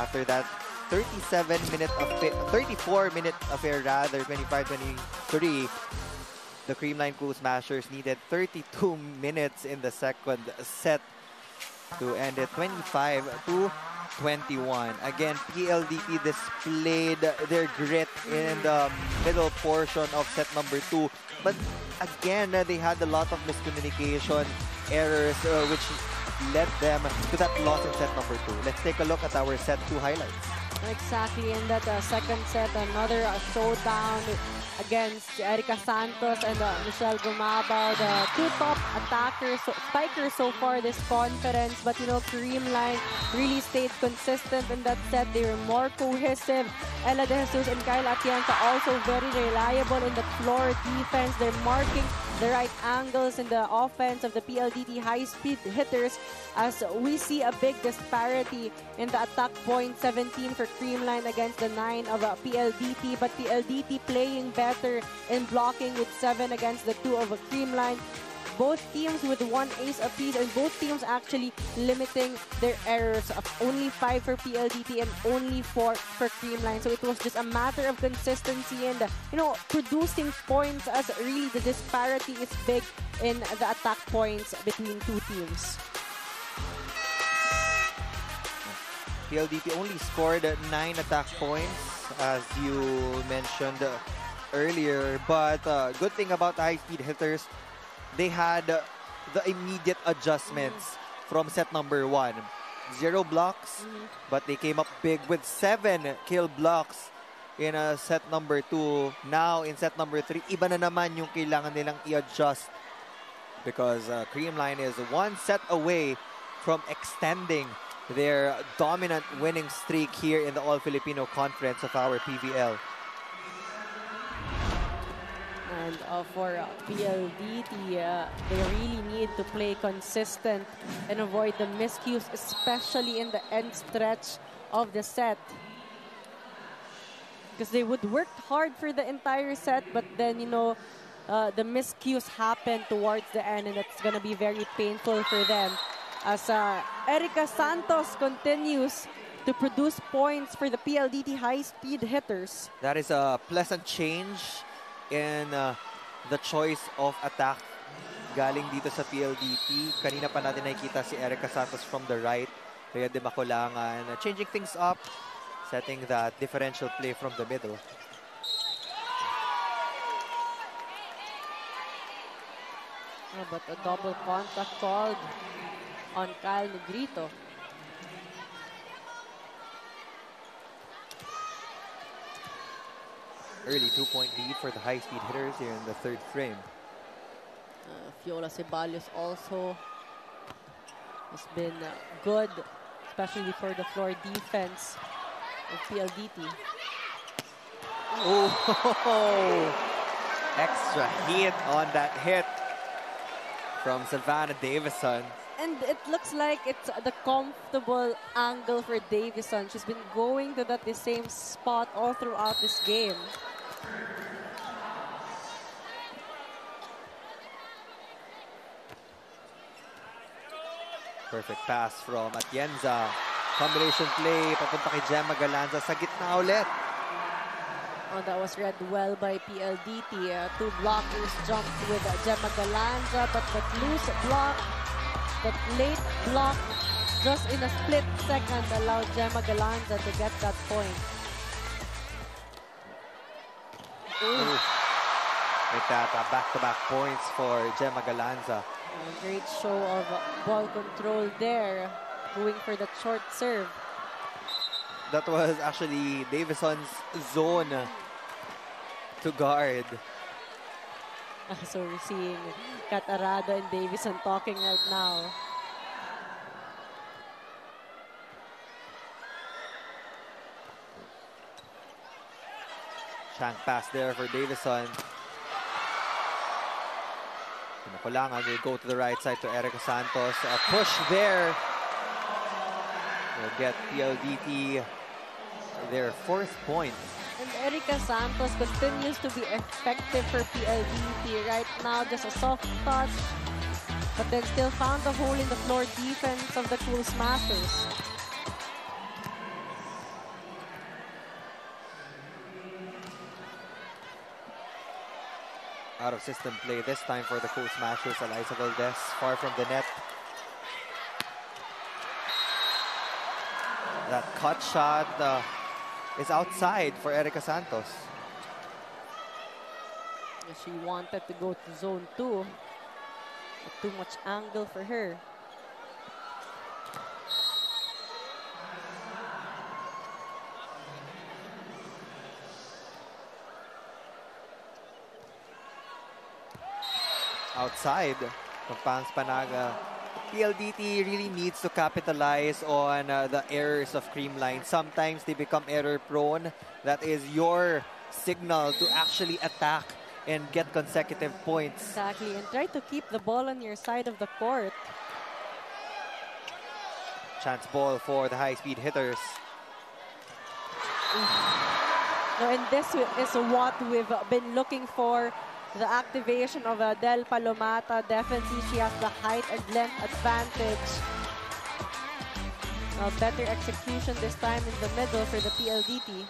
S1: After that, 37 minute affair, 34 minute affair rather, 25-23. The Creamline Cool Smashers needed 32 *laughs* minutes in the second set to end it 25 to 21. Again, PLDT displayed their grit in the middle portion of set number two. But again, they had a lot of miscommunication errors uh, which led them to that loss in set number two. Let's take a look at our set two highlights.
S2: Exactly, in that uh, second set, another uh, showdown against Erika Santos and uh, Michelle Gumabao, the two top attackers, so, spikers so far this conference. But you know, Creamline really stayed consistent in that set. They were more cohesive. Ella De Jesus and Kyle Atienza also very reliable in the floor defense. They're marking the right angles in the offense of the PLDT high-speed hitters as we see a big disparity in the attack point 17 for Creamline against the 9 of uh, PLDT but PLDT playing better in blocking with 7 against the 2 of a Creamline both teams with one ace apiece and both teams actually limiting their errors of only 5 for PLDT and only 4 for Creamline. So it was just a matter of consistency and, you know, producing points as really the disparity is big in the attack points between two teams.
S1: PLDT only scored uh, nine attack points, as you mentioned earlier. But uh, good thing about high-speed hitters, they had uh, the immediate adjustments from set number one. Zero blocks, but they came up big with seven kill blocks in uh, set number two. Now, in set number three, iba na naman yung kailangan nilang i-adjust because uh, Creamline is one set away from extending their dominant winning streak here in the All-Filipino Conference of our PVL.
S2: And uh, for uh, PLDT, uh, they really need to play consistent and avoid the miscues, especially in the end stretch of the set. Because they would work hard for the entire set, but then, you know, uh, the miscues happen towards the end, and it's going to be very painful for them. As uh, Erika Santos continues to produce points for the PLDT high-speed hitters.
S1: That is a pleasant change in uh, the choice of attack galing dito sa PLDT. Kanina pa natin nakikita si Erica Santos from the right. Kaya di makulangan. Uh, Changing things up, setting that differential play from the middle.
S2: Oh, but a double contact called on Kyle Negrito.
S1: Early two-point lead for the high-speed hitters here in the third frame.
S2: Uh, Fiola Ceballos also has been uh, good, especially for the floor defense of PLDT.
S1: Oh, *laughs* extra hit on that hit from Savannah Davison.
S2: And it looks like it's the comfortable angle for Davison. She's been going to that the same spot all throughout this game.
S1: Perfect pass from Atienza. Combination play, papunta kay Jema Galanza sa gitna ulit.
S2: Oh, that was read well by PLDT. Uh, two blockers jumped with uh, Jema Galanza, but that loose block, that late block, just in a split second allowed Jema Galanza to get that point.
S1: With that uh, back-to-back points for Jema Galanza.
S2: A great show of ball control there, going for that short serve.
S1: That was actually Davison's zone to guard. *laughs*
S2: so we're seeing Kat Arado and Davison talking right now.
S1: Shank pass there for Davison. Maculangan will go to the right side to Erika Santos. A push there will get PLDT their fourth point.
S2: And Erika Santos continues to be effective for PLDT right now. Just a soft touch, but then still found the hole in the floor defense of the Cool Smashers.
S1: Of system play this time for the Cool Smashers. Alyssa Valdez far from the net. That cut shot uh, is outside for Erika Santos.
S2: She wanted to go to zone two. Too much angle for her.
S1: Outside of Pangs Panaga. PLDT really needs to capitalize on uh, the errors of Creamline. Sometimes they become error prone. That is your signal to actually attack and get consecutive points.
S2: Exactly. And try to keep the ball on your side of the court.
S1: Chance ball for the high-speed hitters.
S2: No, and this is what we've been looking for the activation of uh, Dell Palomata. Definitely, she has the height and length advantage. Now, better execution this time in the middle for the PLDT.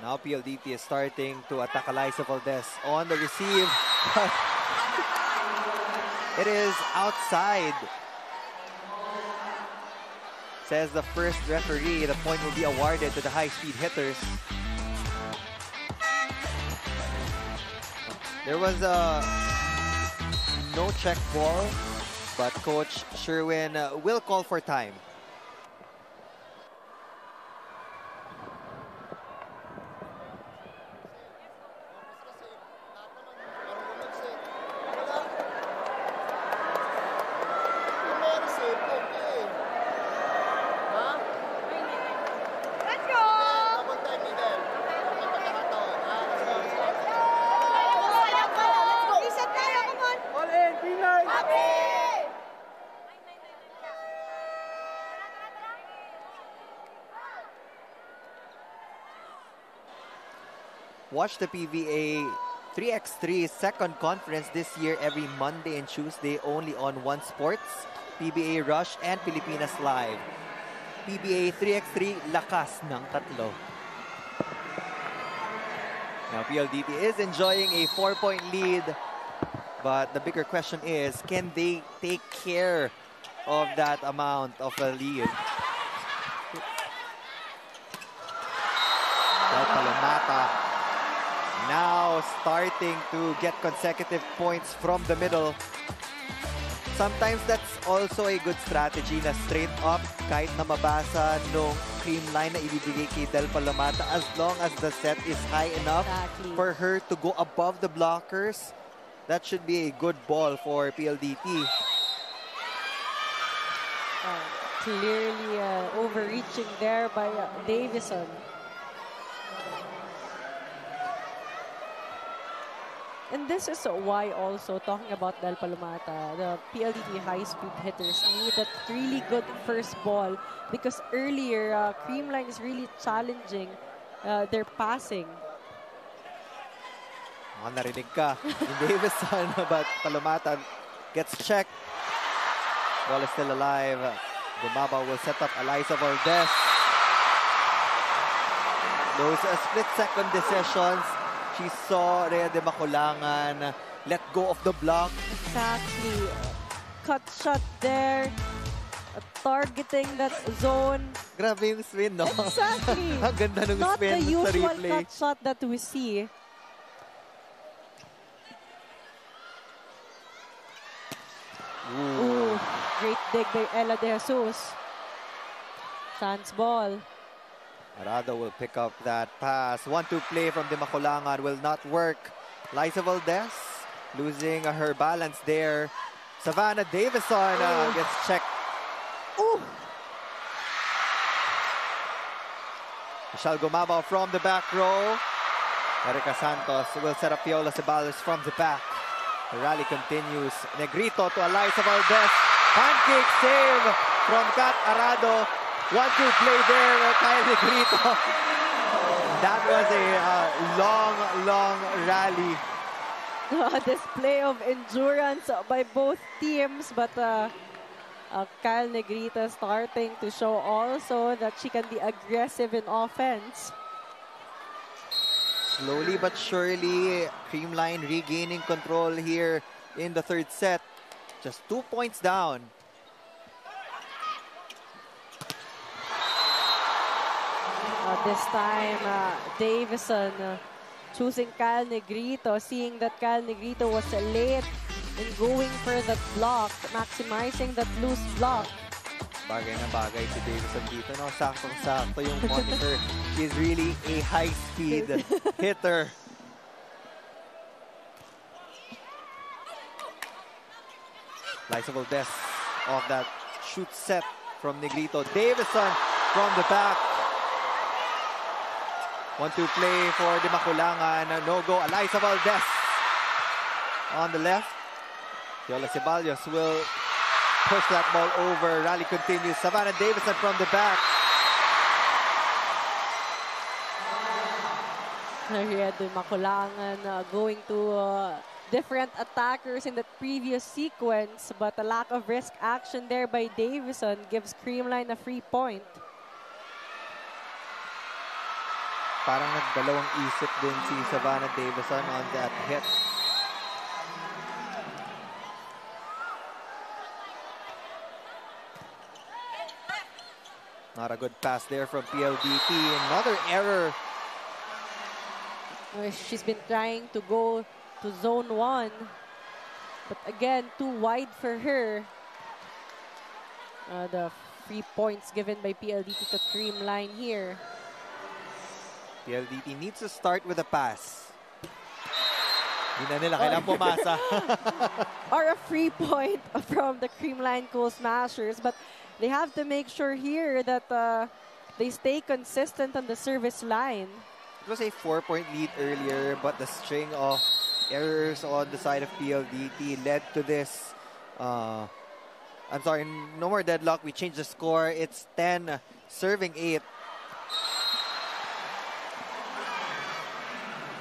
S1: Now PLDT is starting to attack Alyssa Valdez on the receive. *laughs* it is outside. Says the first referee, the point will be awarded to the high-speed hitters. There was a no check ball, but Coach Sherwin uh, will call for time. Watch the PBA 3x3 second conference this year every Monday and Tuesday only on One Sports, PBA Rush, and Pilipinas Live. PBA 3x3, lakas ng tatlo. Now PLDT is enjoying a four-point lead, but the bigger question is, can they take care of that amount of a lead? Dell Palomata now starting to get consecutive points from the middle. Sometimes that's also a good strategy na straight up kahit na mabasa nung cream line na ibibigay kay Dell Palomata as long as the set is high enough
S2: Exactly.
S1: for her to go above the blockers. That should be a good ball for PLDT.
S2: Uh, clearly uh, overreaching there by uh, Davison. And this is why also, talking about Dell Palomata, the PLDT high-speed hitters need that really good first ball because earlier, uh, Creamline is really challenging uh, their passing.
S1: Mga narinig ka *laughs* ni Davison but Palomata gets checked. Ball is still alive. Gumabao will set up Alyssa Valdez. Those uh, split-second decisions. She saw Rhea de Maculangan let go of the block.
S2: Exactly. Cut shot there. Targeting that zone.
S1: Grabe yung spin, no?
S2: Exactly. *laughs*
S1: Ang ganda ng
S2: Not
S1: spin
S2: the
S1: sa
S2: usual
S1: replay.
S2: cut shot that we see.
S1: Ooh.
S2: Ooh, great dig by Ella De Jesus. Chance ball.
S1: Arado will pick up that pass. One-two play from Dimaculangan will not work. Liza Valdez losing her balance there. Savannah Davison uh, gets checked. Ooh. Michelle Gumabao from the back row. Erika Santos will set up Fiola Ceballos from the back. The rally continues. Negrito to Alyssa Valdez. Pancake save from Kat Arado. One-two play there, Kyle *laughs* Negrito. That was a uh, long, long rally. *laughs*
S2: a display of endurance by both teams, but uh, uh, Kyle Negrito starting to show also that she can be aggressive in offense.
S1: Slowly but surely, Creamline regaining control here in the third set. Just two points down.
S2: This time, uh, Davison uh, choosing Kyle Negrito, seeing that Kyle Negrito was late in going for that block, maximizing that loose block.
S1: Bagay na bagay si Davison dito. No? Saktong-sakto yung moniker. She's really a high-speed *laughs* hitter. Liza Valdez off that shoot set from Negrito. Davison from the back. One-two play for Dimaculangan. No-go. Alyssa Valdez on the left. Fiola Ceballos will push that ball over. Rally continues. Savannah Davison from the back.
S2: Here, Dimaculangan uh, going to uh, different attackers in the previous sequence, but a lack of risk action there by Davison gives Creamline a free point.
S1: Parang nagdalawang isip din si Savannah Davison on that hit. Not a good pass there from PLDT. Another error.
S2: She's been trying to go to zone one, but again, too wide for her. Uh, the free points given by PLDT to Creamline here.
S1: PLDT needs to start with a pass. Hindi na nila kailangan pumasa. *laughs*
S2: or a free point from the Creamline Cool Smashers. But they have to make sure here that uh, they stay consistent on the service line.
S1: It was a four-point lead earlier, but the string of errors on the side of PLDT led to this. Uh, I'm sorry, no more deadlock. We changed the score. It's 10, serving 8.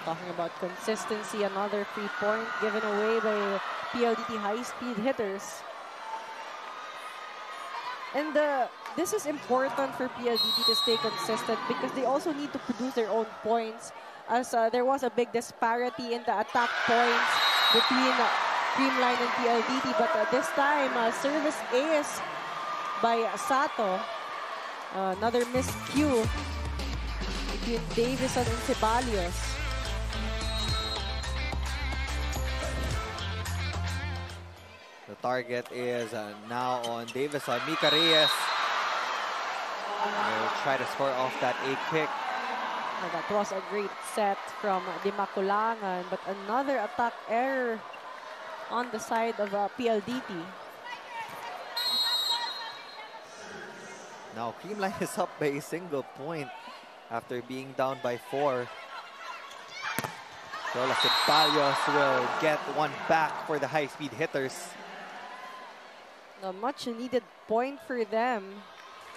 S2: Talking about consistency, another free point given away by PLDT high-speed hitters. And uh, this is important for PLDT to stay consistent because they also need to produce their own points as uh, there was a big disparity in the attack points between uh, Creamline and PLDT. But uh, this time, uh, service ace by Sato. Uh, another missed cue between Davison and Ceballos.
S1: Target is uh, now on Davison. Mika Reyes will try to score off that A kick.
S2: Oh, that was a great set from Dimaculangan, but another attack error on the side of uh, PLDT.
S1: Now Creamline is up by a single point after being down by four. Fiola Ceballos will get one back for the high-speed hitters.
S2: A much needed point for them,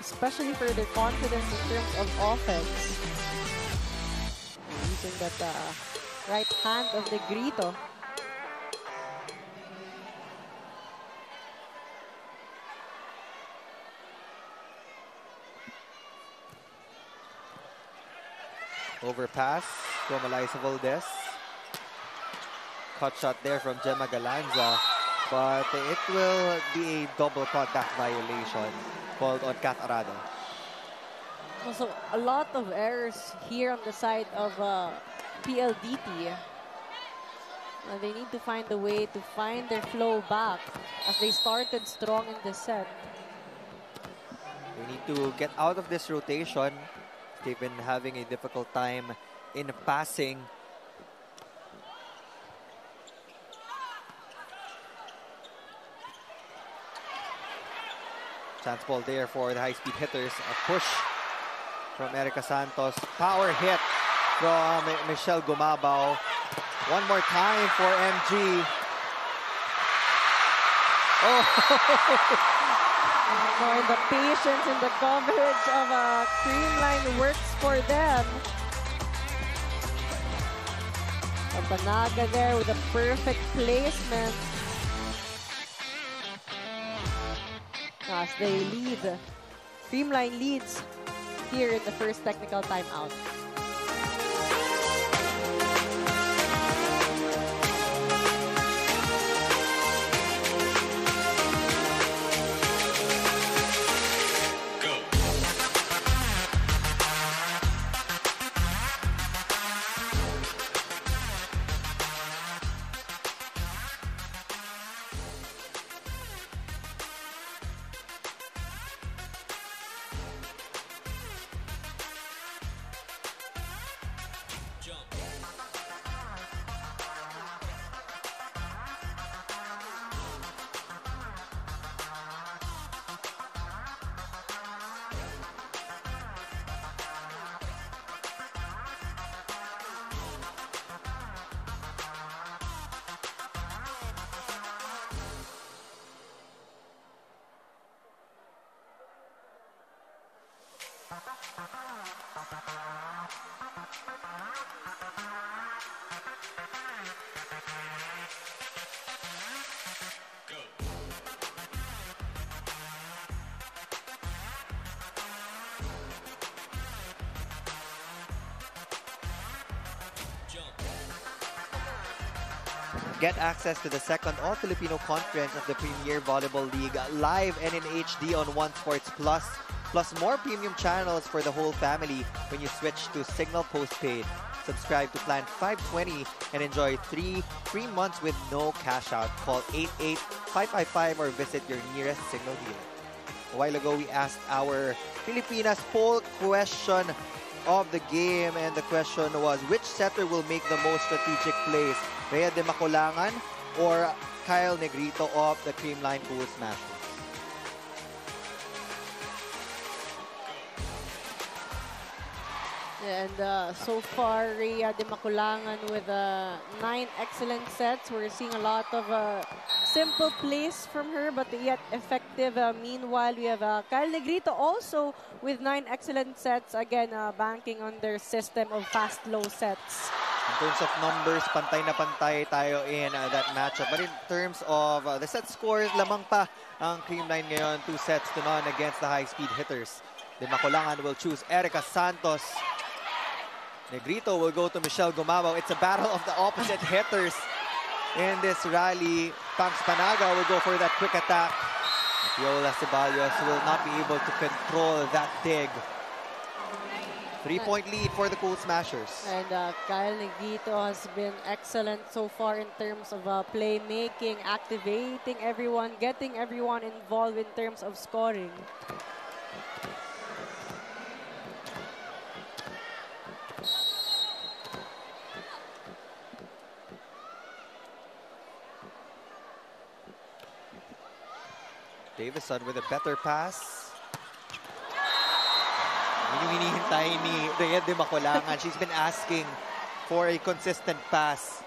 S2: especially for their confidence in terms of offense. Using that uh, right hand of the Grito.
S1: Overpass from Alyssa Valdez. Cut shot there from Jema Galanza. But it will be a double contact violation called on Kat Arado.
S2: Also, a lot of errors here on the side of uh, PLDT. Uh, they need to find a way to find their flow back as they started strong in the set.
S1: They need to get out of this rotation. They've been having a difficult time in passing. Chance ball there for the high-speed hitters. A push from Erika Santos. Power hit from Michelle Gumabao. One more time for MG. Oh,
S2: No, the patience and the coverage of a Creamline works for them. A Panaga there with a perfect placement. As they lead, Creamline leads here in the first technical timeout.
S1: Access to the second All-Filipino conference of the Premier Volleyball League live and in HD on One Sports Plus, plus more premium channels for the whole family when you switch to Cignal Postpaid. Subscribe to Plan 520 and enjoy three free months with no cash out. Call 88555 or visit your nearest Cignal dealer. A while ago, we asked our Filipinas poll question of the game and the question was which setter will make the most strategic plays? Rhea Dimaculangan or Kyle Negrito of the Creamline Cool Smashers?
S2: And uh, so far, Rhea Dimaculangan with uh, nine excellent sets. We're seeing a lot of uh, simple plays from her, but yet effective. Uh, meanwhile, we have uh, Kyle Negrito also with nine excellent sets. Again, uh, banking on their system of fast low sets.
S1: In terms of numbers, pantay na pantay tayo in uh, that matchup. But in terms of uh, the set scores, lamang pa ang Creamline ngayon. Two sets to none against the high-speed hitters. Dimaculangan will choose Erika Santos. Negrito will go to Michelle Gumabao. It's a battle of the opposite *laughs* hitters in this rally. Pangs Panaga will go for that quick attack. Fiola Ceballos will not be able to control that dig. Three-point lead for the Cool Smashers.
S2: And uh, Kyle Negrito has been excellent so far in terms of uh, playmaking, activating everyone, getting everyone involved in terms of scoring.
S1: Davison with a better pass. Yun yung hinihintay ni de. She's been asking for a consistent pass.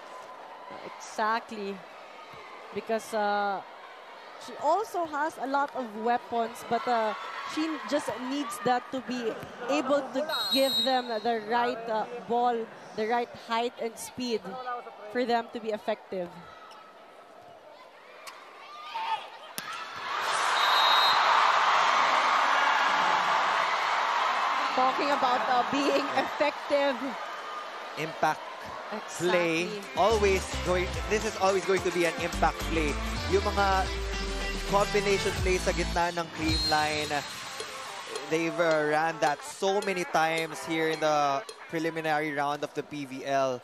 S2: Exactly. Because uh, she also has a lot of weapons, but uh, she just needs that to be able to give them the right uh, ball, the right height and speed for them to be effective. Talking about uh, being effective.
S1: Impact play. Always going, this is always going to be an impact play. Yung mga combination plays sa gitna ng Creamline, they've uh, ran that so many times here in the preliminary round of the PVL.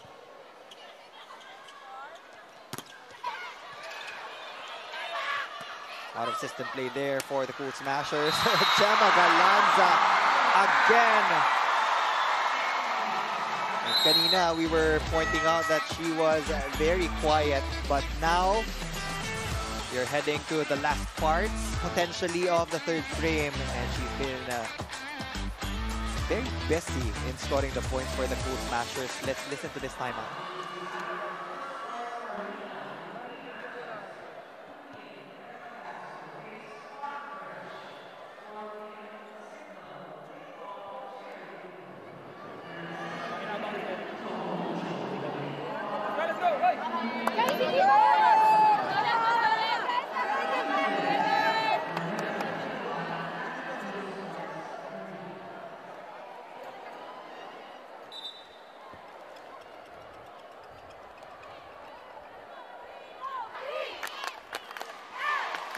S1: Out of system play there for the Cool Smashers. *laughs* Jema Galanza again. And kanina, we were pointing out that she was very quiet, but now you're heading to the last parts, potentially, of the third frame, and she's been uh, very busy in scoring the points for the Cool Smashers. Let's listen to this timeout.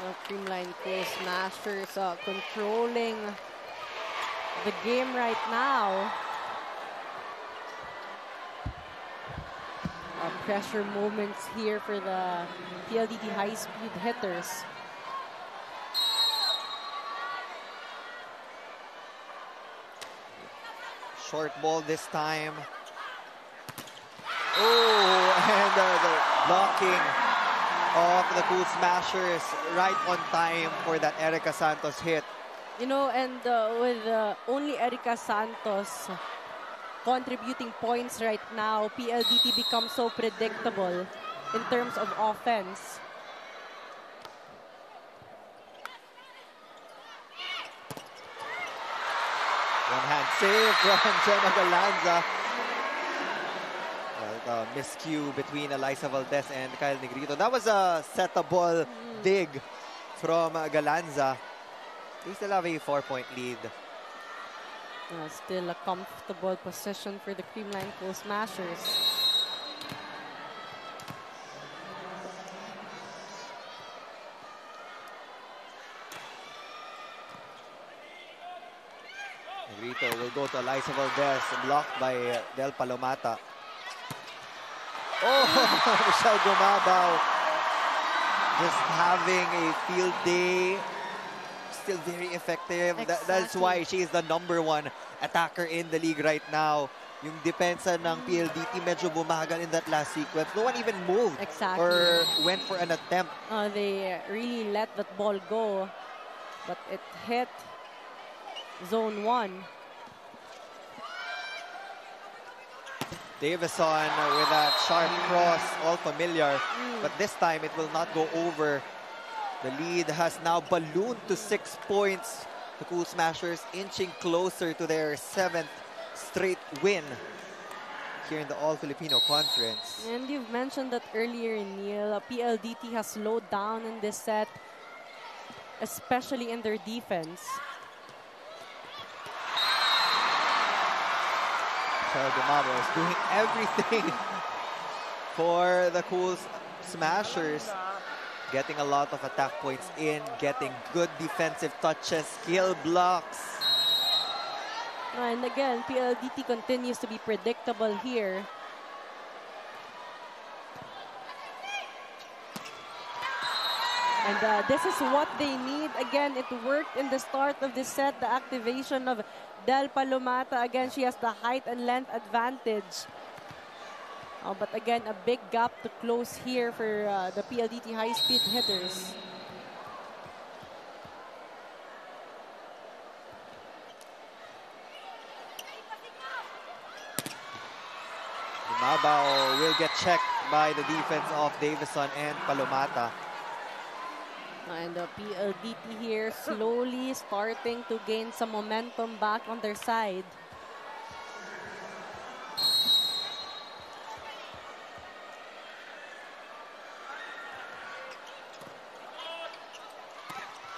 S2: Uh, Cool Smashers uh, controlling the game right now. Uh, pressure moments here for the PLDT high-speed hitters.
S1: Short ball this time. Oh, and uh, the blocking of the Cool Smashers right on time for that Erika Santos hit.
S2: You know, and uh, with uh, only Erika Santos contributing points right now, PLDT becomes so predictable in terms of offense.
S1: One hand save from Jema Galanza. The miscue between Alyssa Valdez and Kyle Negrito. That was a set the ball dig from uh, Galanza. They still have a four-point lead.
S2: Uh, still a comfortable position for the Creamline Cool Smashers.
S1: Negrito will go to Alyssa Valdez, blocked by uh, Dell Palomata. Oh, *laughs* Michelle Gumabao just having a field day. Still very effective. That- that's why she is the number one attacker in the league right now. Yung depensa ng PLDT medyo bumagal in that last sequence. No one even moved
S2: Exactly.
S1: or went for an attempt.
S2: Uh, they really let that ball go, but it hit zone one.
S1: Davison with that sharp cross, all familiar. But this time it will not go over. The lead has now ballooned to six points. The Cool Smashers inching closer to their seventh straight win here in the All-Filipino Conference.
S2: And you've mentioned that earlier, Neil. Uh, PLDT has slowed down in this set, especially in their defense.
S1: Gumabao is doing *laughs* everything for the Cool Smashers. Getting a lot of attack points in, getting good defensive touches, skill blocks.
S2: And again, PLDT continues to be predictable here. And uh, this is what they need. Again, it worked in the start of the set, the activation of Dell Palomata. Again, she has the height and length advantage. Uh, but again, a big gap to close here for uh, the PLDT high-speed hitters.
S1: Mabao will get checked by the defense of Davison and Palomata.
S2: And uh, the PLDT here slowly starting to gain some momentum back on their side.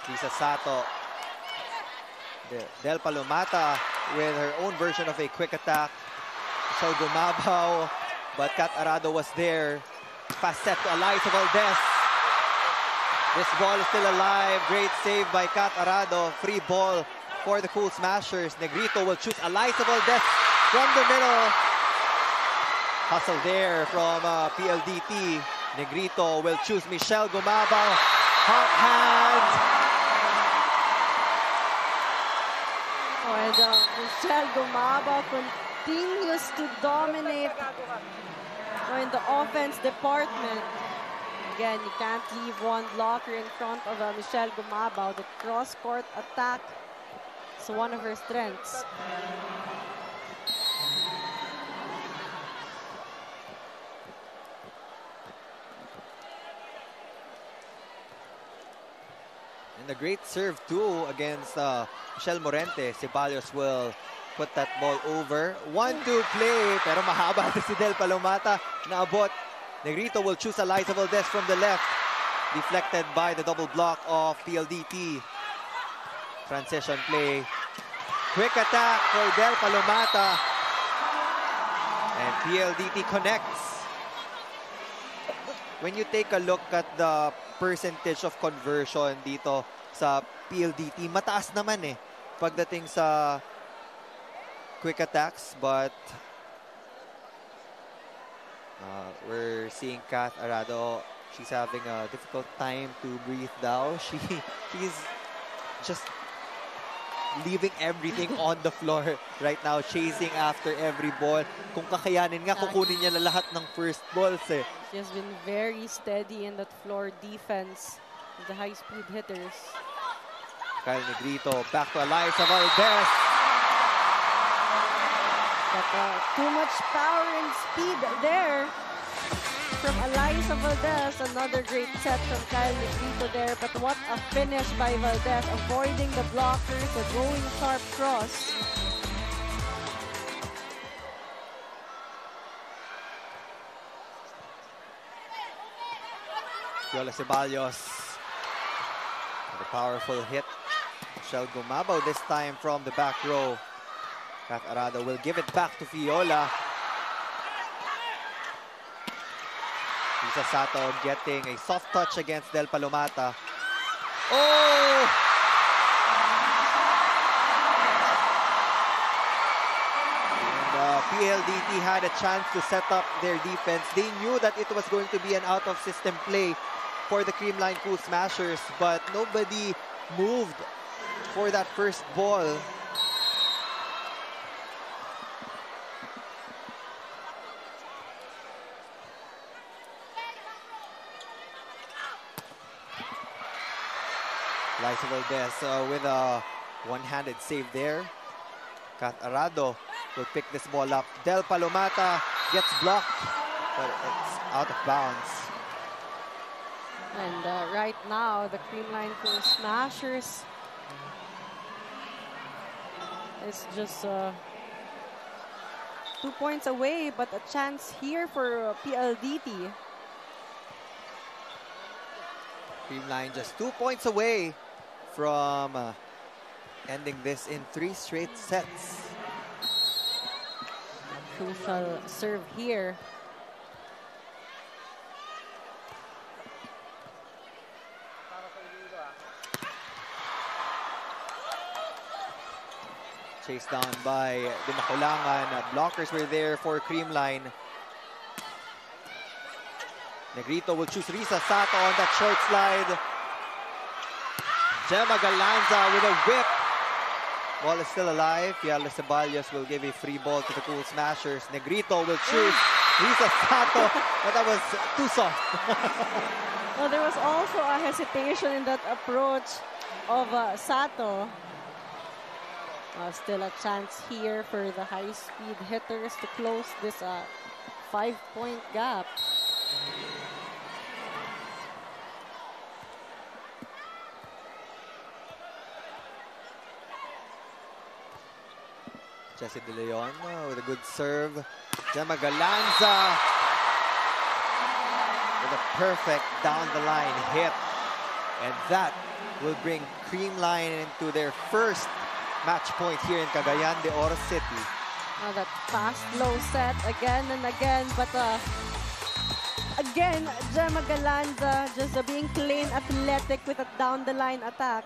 S1: Risa Sato. De- Dell Palomata with her own version of a quick attack. So Gumabao, but Kat Arado was there. Fast set to Alyssa Valdez. This ball is still alive. Great save by Kat Arado. Free ball for the Cool Smashers. Negrito will choose Alyssa Valdez from the middle. Hustle there from uh, PLDT. Negrito will choose Michelle Gumabao. Hot hand.
S2: Oh, and uh, Michelle Gumabao continues to dominate in the offense department. Again, you can't leave one blocker in front of uh, Michelle Gumabao. The cross-court attack is one of her strengths.
S1: And a great serve too against uh, Michelle Morente. Ceballos will put that ball over. One-two play, pero mahaba *laughs* si Dell Palomata. Naabot. Negrito will choose Eliza Valdez from the left. Deflected by the double block of PLDT. Transition play. Quick attack for Del Palomata. And PLDT connects. When you take a look at the percentage of conversion dito sa PLDT, mataas naman eh pagdating sa quick attacks but uh, we're seeing Kath Arado. She's having a difficult time to breathe now. *laughs* She she's just leaving everything *laughs* on the floor right now chasing after every ball. Kung kakayanin nga kukunin niya lahat ng first balls eh.
S2: She has been very steady in that floor defense the high-speed hitters.
S1: Kyle Negrito back to Eliza Valdez
S2: Uh, too much power and speed there from Alyssa Valdez. Another great set from Kyle Negrito there. But what a finish by Valdez, avoiding the blockers, a going sharp cross.
S1: Fiola Ceballos. A powerful hit. Shell Gumabao this time from the back row. Kat will give it back to Fiola. Risa Sato getting a soft touch against Dell Palomata. Oh! And uh, PLDT had a chance to set up their defense. They knew that it was going to be an out-of-system play for the Creamline Cool Smashers, but nobody moved for that first ball. With a one-handed save there. Kat Arado will pick this ball up. Dell Palomata gets blocked, but it's out of bounds.
S2: And uh, right now, the Creamline Cool Smashers is just uh, two points away, but a chance here for uh, PLDT.
S1: Creamline just two points away from uh, ending this in three straight sets.
S2: Crucial serve here.
S1: Chased down by Dimaculangan. Uh, Blockers were there for Creamline. Negrito will choose Risa Sato on that short slide. Jema Galanza with a whip. Ball is still alive. Fiola Ceballos will give a free ball to the Cool Smashers. Negrito will choose Risa Sato, but that was too soft. *laughs*
S2: Well, there was also a hesitation in that approach of uh, Sato. Uh, still a chance here for the high-speed hitters to close this uh, five-point gap.
S1: Jesse De Leon uh, with a good serve. Jema Galanza with a perfect down the line hit. And that will bring Creamline into their first match point here in Cagayan de Oro City.
S2: Now that fast low set again and again, but uh, again, Jema Galanza just uh, being clean, athletic with a down the line attack.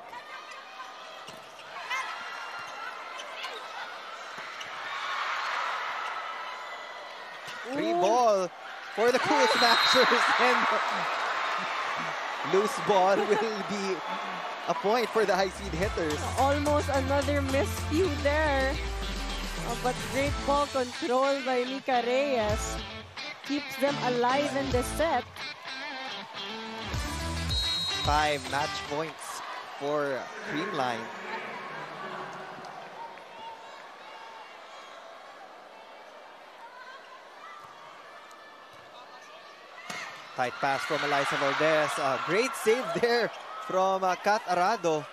S1: Ball for the Cool Smashers. *laughs* And loose ball *laughs* will be a point for the high-speed hitters.
S2: Almost another miscue there. Uh, but great ball control by Mika Reyes. Keeps them alive in the set.
S1: Five match points for Creamline. Tight pass from Alyssa Valdez. Uh, great save there from uh, Kat Arado.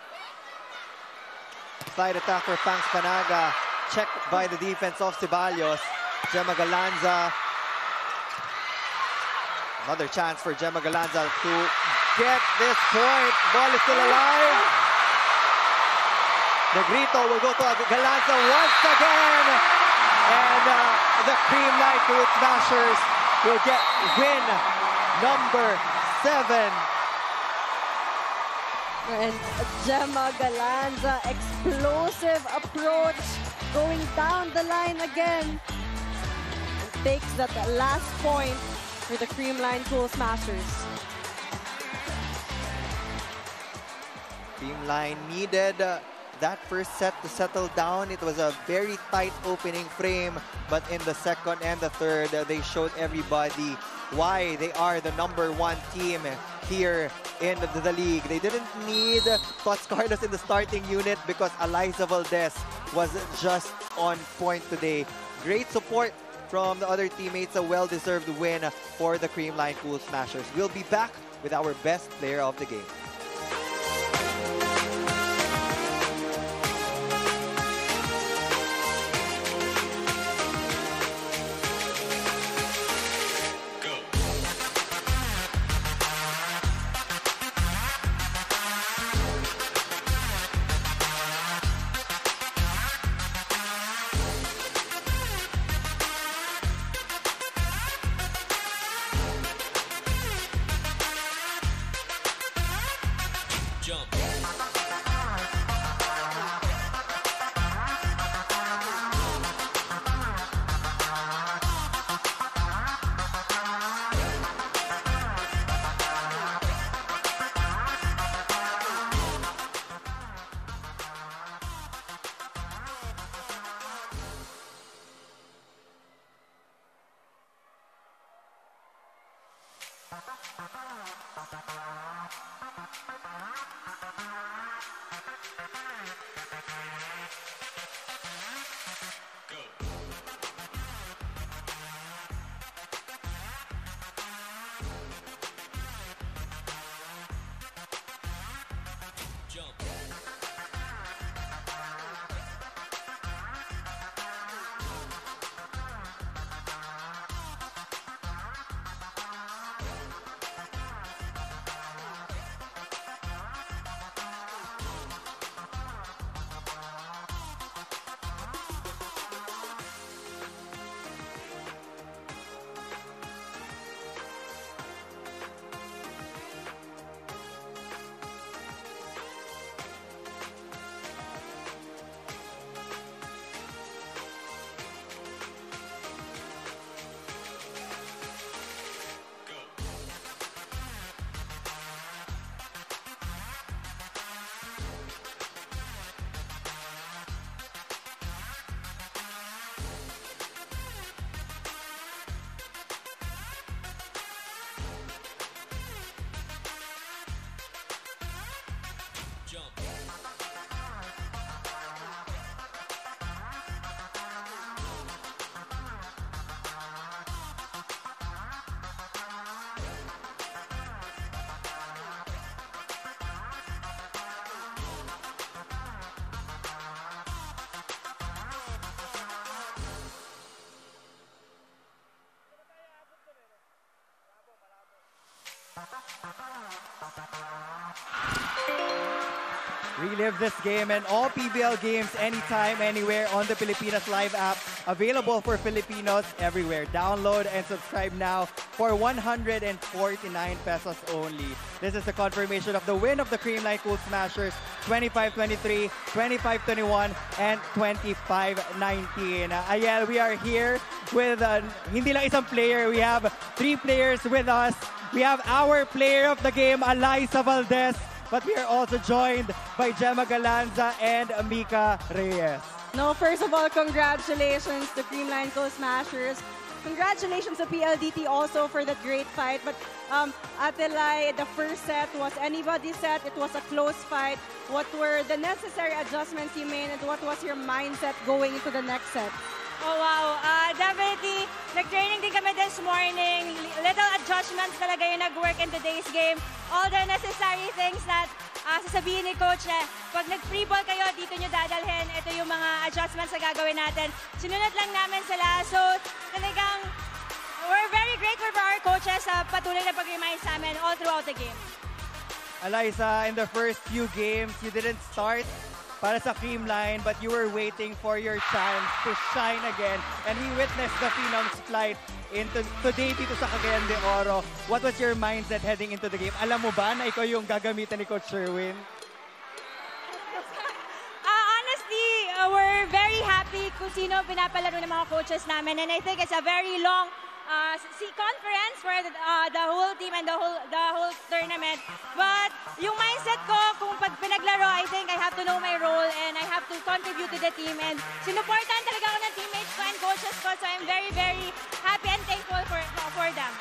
S1: Side attack for Pangs Panaga. Checked by the defense of Ceballos. Jema Galanza. Another chance for Jema Galanza to get this point. Ball is still alive. Negrito will go to Galanza once again. And uh, the Creamline Fruit Smashers will get win number seven.
S2: And Jema Galanza, explosive approach, going down the line again. And takes that last point for the Creamline Cool Smashers.
S1: Creamline needed uh, that first set to settle down. It was a very tight opening frame, but in the second and the third, uh, they showed everybody why they are the number one team here in the, league. They didn't need Tots Carlos in the starting unit because Alyssa Valdez was just on point today. Great support from the other teammates. A well-deserved win for the Creamline Cool Smashers. We'll be back with our best player of the game.
S5: Relive this game and all PVL games anytime, anywhere on the Pilipinas Live app. Available for Filipinos everywhere. Download and subscribe now for 149 pesos only. This is the confirmation of the win of the Creamline Cool Smashers 25-23, 25-21, and 25-19. Uh, Ayel, we are here with uh, hindi lang isang player. We have three players with us. We have our player of the game, Alyssa Valdez. But we are also joined by Jema Galanza and Mika Reyes.
S6: No, first of all, congratulations to Creamline Cool Smashers. Congratulations to PLDT also for that great fight. But um, Atelay, the first set was anybody's set. It was a close fight. What were the necessary adjustments you made and what was your mindset going into the next set?
S7: Oh, wow. Uh, definitely, nag-training din kami this morning. Little adjustments talaga yung nag-work in today's game. All the necessary things that uh, sasabihin ni Coach na pag nag-free ball kayo, dito nyo dadalhin. Ito yung mga adjustments na gagawin natin. Sinunod lang namin sila. So, talagang we're very grateful for our coaches sa patuloy na pag-remind sa amin all throughout the game.
S1: Eliza, in the first few games, you didn't start para sa Creamline, but you were waiting for your chance to shine again. And we witnessed the Phenom's flight into today dito sa Cagayan de Oro. What was your mindset heading into the game? Alam mo ba na ikaw yung gagamitan ni Coach Sherwin? *laughs*
S7: Uh, honestly, uh, we're very happy kung sino pinapalaro ng mga coaches namin. And I think it's a very long uh, si conference for the, uh, the whole team and the whole the whole tournament. But yung mindset ko, kung pag pinaglaro, I think I have to know my role and I have to contribute to the team. And sinuportan talaga ako ng teammates ko and coaches ko. So I'm very, very happy and thankful for, for them.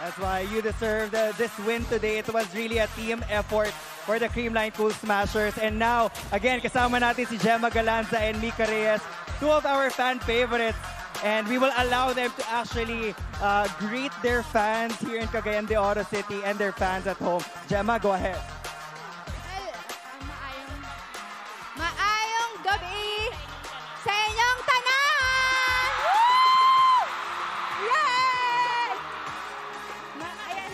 S1: That's why you deserved uh, this win today. It was really a team effort for the Creamline Cool Smashers. And now, again, kasama natin si Gemma Galanza and Mika Reyes, two of our fan favorites. And we will allow them to actually uh, greet their fans here in Cagayan de Oro City and their fans at home. Gemma, go ahead.
S8: Well, uh, maayong, maayong gabi sa inyong tanan! Yay! Ma- ayan.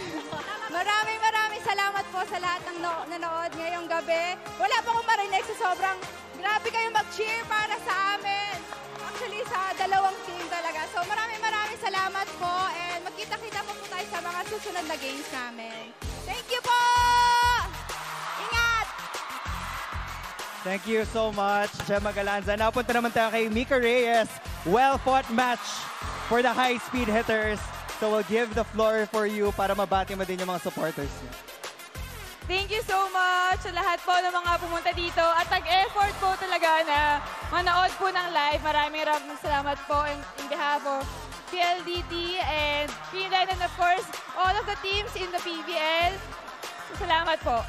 S8: Maraming maraming salamat po sa lahat ng no- nanood ngayong gabi. Wala pa akong marinig sa sobrang grabe kayo mag-cheer para sa amin. Actually, sa dalawang team talaga. So maraming maraming salamat po and magkita-kita po po tayo sa mga susunod na games namin. Thank you po! Ingat!
S1: Thank you so much, Gemma Galanza. Now, punta naman tayo kay Mika Reyes. Well-fought match for the high-speed hitters. So we'll give the floor for you para mabati mo din yung mga supporters niyo.
S8: Thank you so much sa lahat po ng mga pumunta dito at nag-effort po talaga na manood po ng live. Maraming maraming salamat po in, in behalf of PLDT and Greenline and of course all of the teams in the PBL. Salamat po.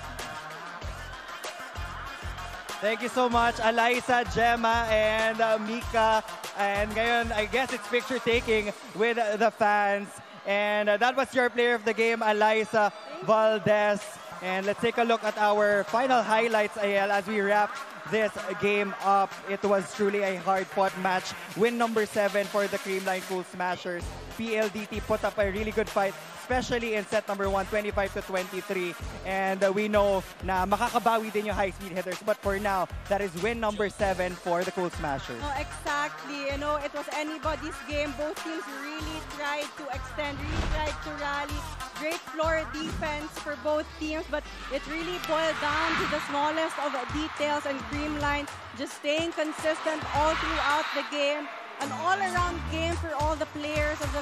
S1: Thank you so much, Eliza, Gemma, and uh, Mika. And ngayon, I guess it's picture taking with uh, the fans. And uh, that was your player of the game, Eliza Valdez. And let's take a look at our final highlights, Ayel, as we wrap this game up. It was truly a hard-fought match. Win number seven for the Creamline Cool Smashers. PLDT put up a really good fight, especially in set number one, 25 to 23. And uh, we know na makakabawi din yung high-speed hitters. But for now, that is win number seven for the Cool Smashers.
S2: No, exactly. You know, it was anybody's game. Both teams really tried to extend, really tried to rally. Great floor defense for both teams, but it really boiled down to the smallest of details and Creamline just staying consistent all throughout the game. An all-around game for all the players of the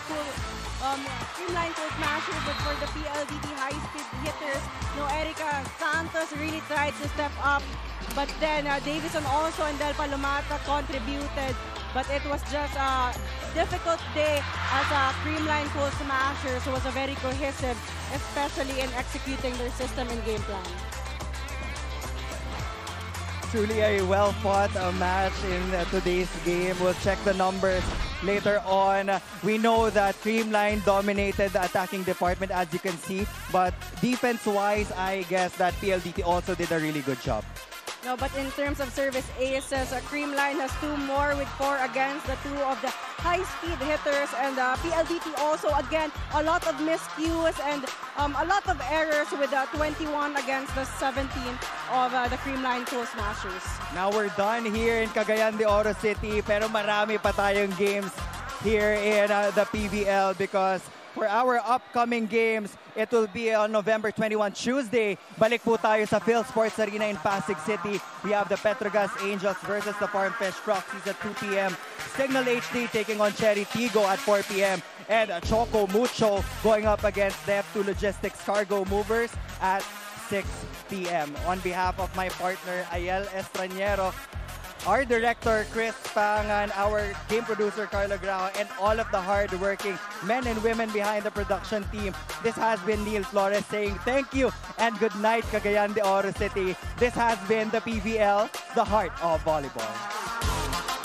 S2: um, Creamline Cool Smashers, but for the PLDT high-speed hitters, no, Erika Santos really tried to step up but then uh, Davison also and Dell Palomata contributed. But it was just a difficult day as a Creamline Cool Smashers was a very cohesive, especially in executing their system and game plan.
S1: Truly a well-fought uh, match in uh, today's game. We'll check the numbers later on. We know that Creamline dominated the attacking department, as you can see. But defense-wise, I guess that PLDT also did a really good job.
S2: No, but in terms of service aces, uh, Creamline has two more with four against the two of the high-speed hitters. And uh, PLDT also, again, a lot of miscues and um, a lot of errors with uh, 21 against the 17 of uh, the Creamline Cool Smashers.
S1: Now we're done here in Cagayan de Oro City, pero marami pa tayong games here in uh, the PVL because for our upcoming games, it will be on November 21, Tuesday. Balik po tayo sa Phil Sports Arena in Pasig City. We have the Petro Gazz Angels versus the Farm Fresh Foxies at 2 p.m. Cignal HD taking on Chery Tiggo at 4 p.m. And Choco Mucho going up against the F2 Logistics Cargo Movers at 6 p.m. On behalf of my partner, Ayel Estrañero, our director, Chris Pangan, our game producer, Carlo Grau, and all of the hard-working men and women behind the production team. This has been Neil Flores saying thank you and good night, Cagayan de Oro City. This has been the PVL, the heart of volleyball.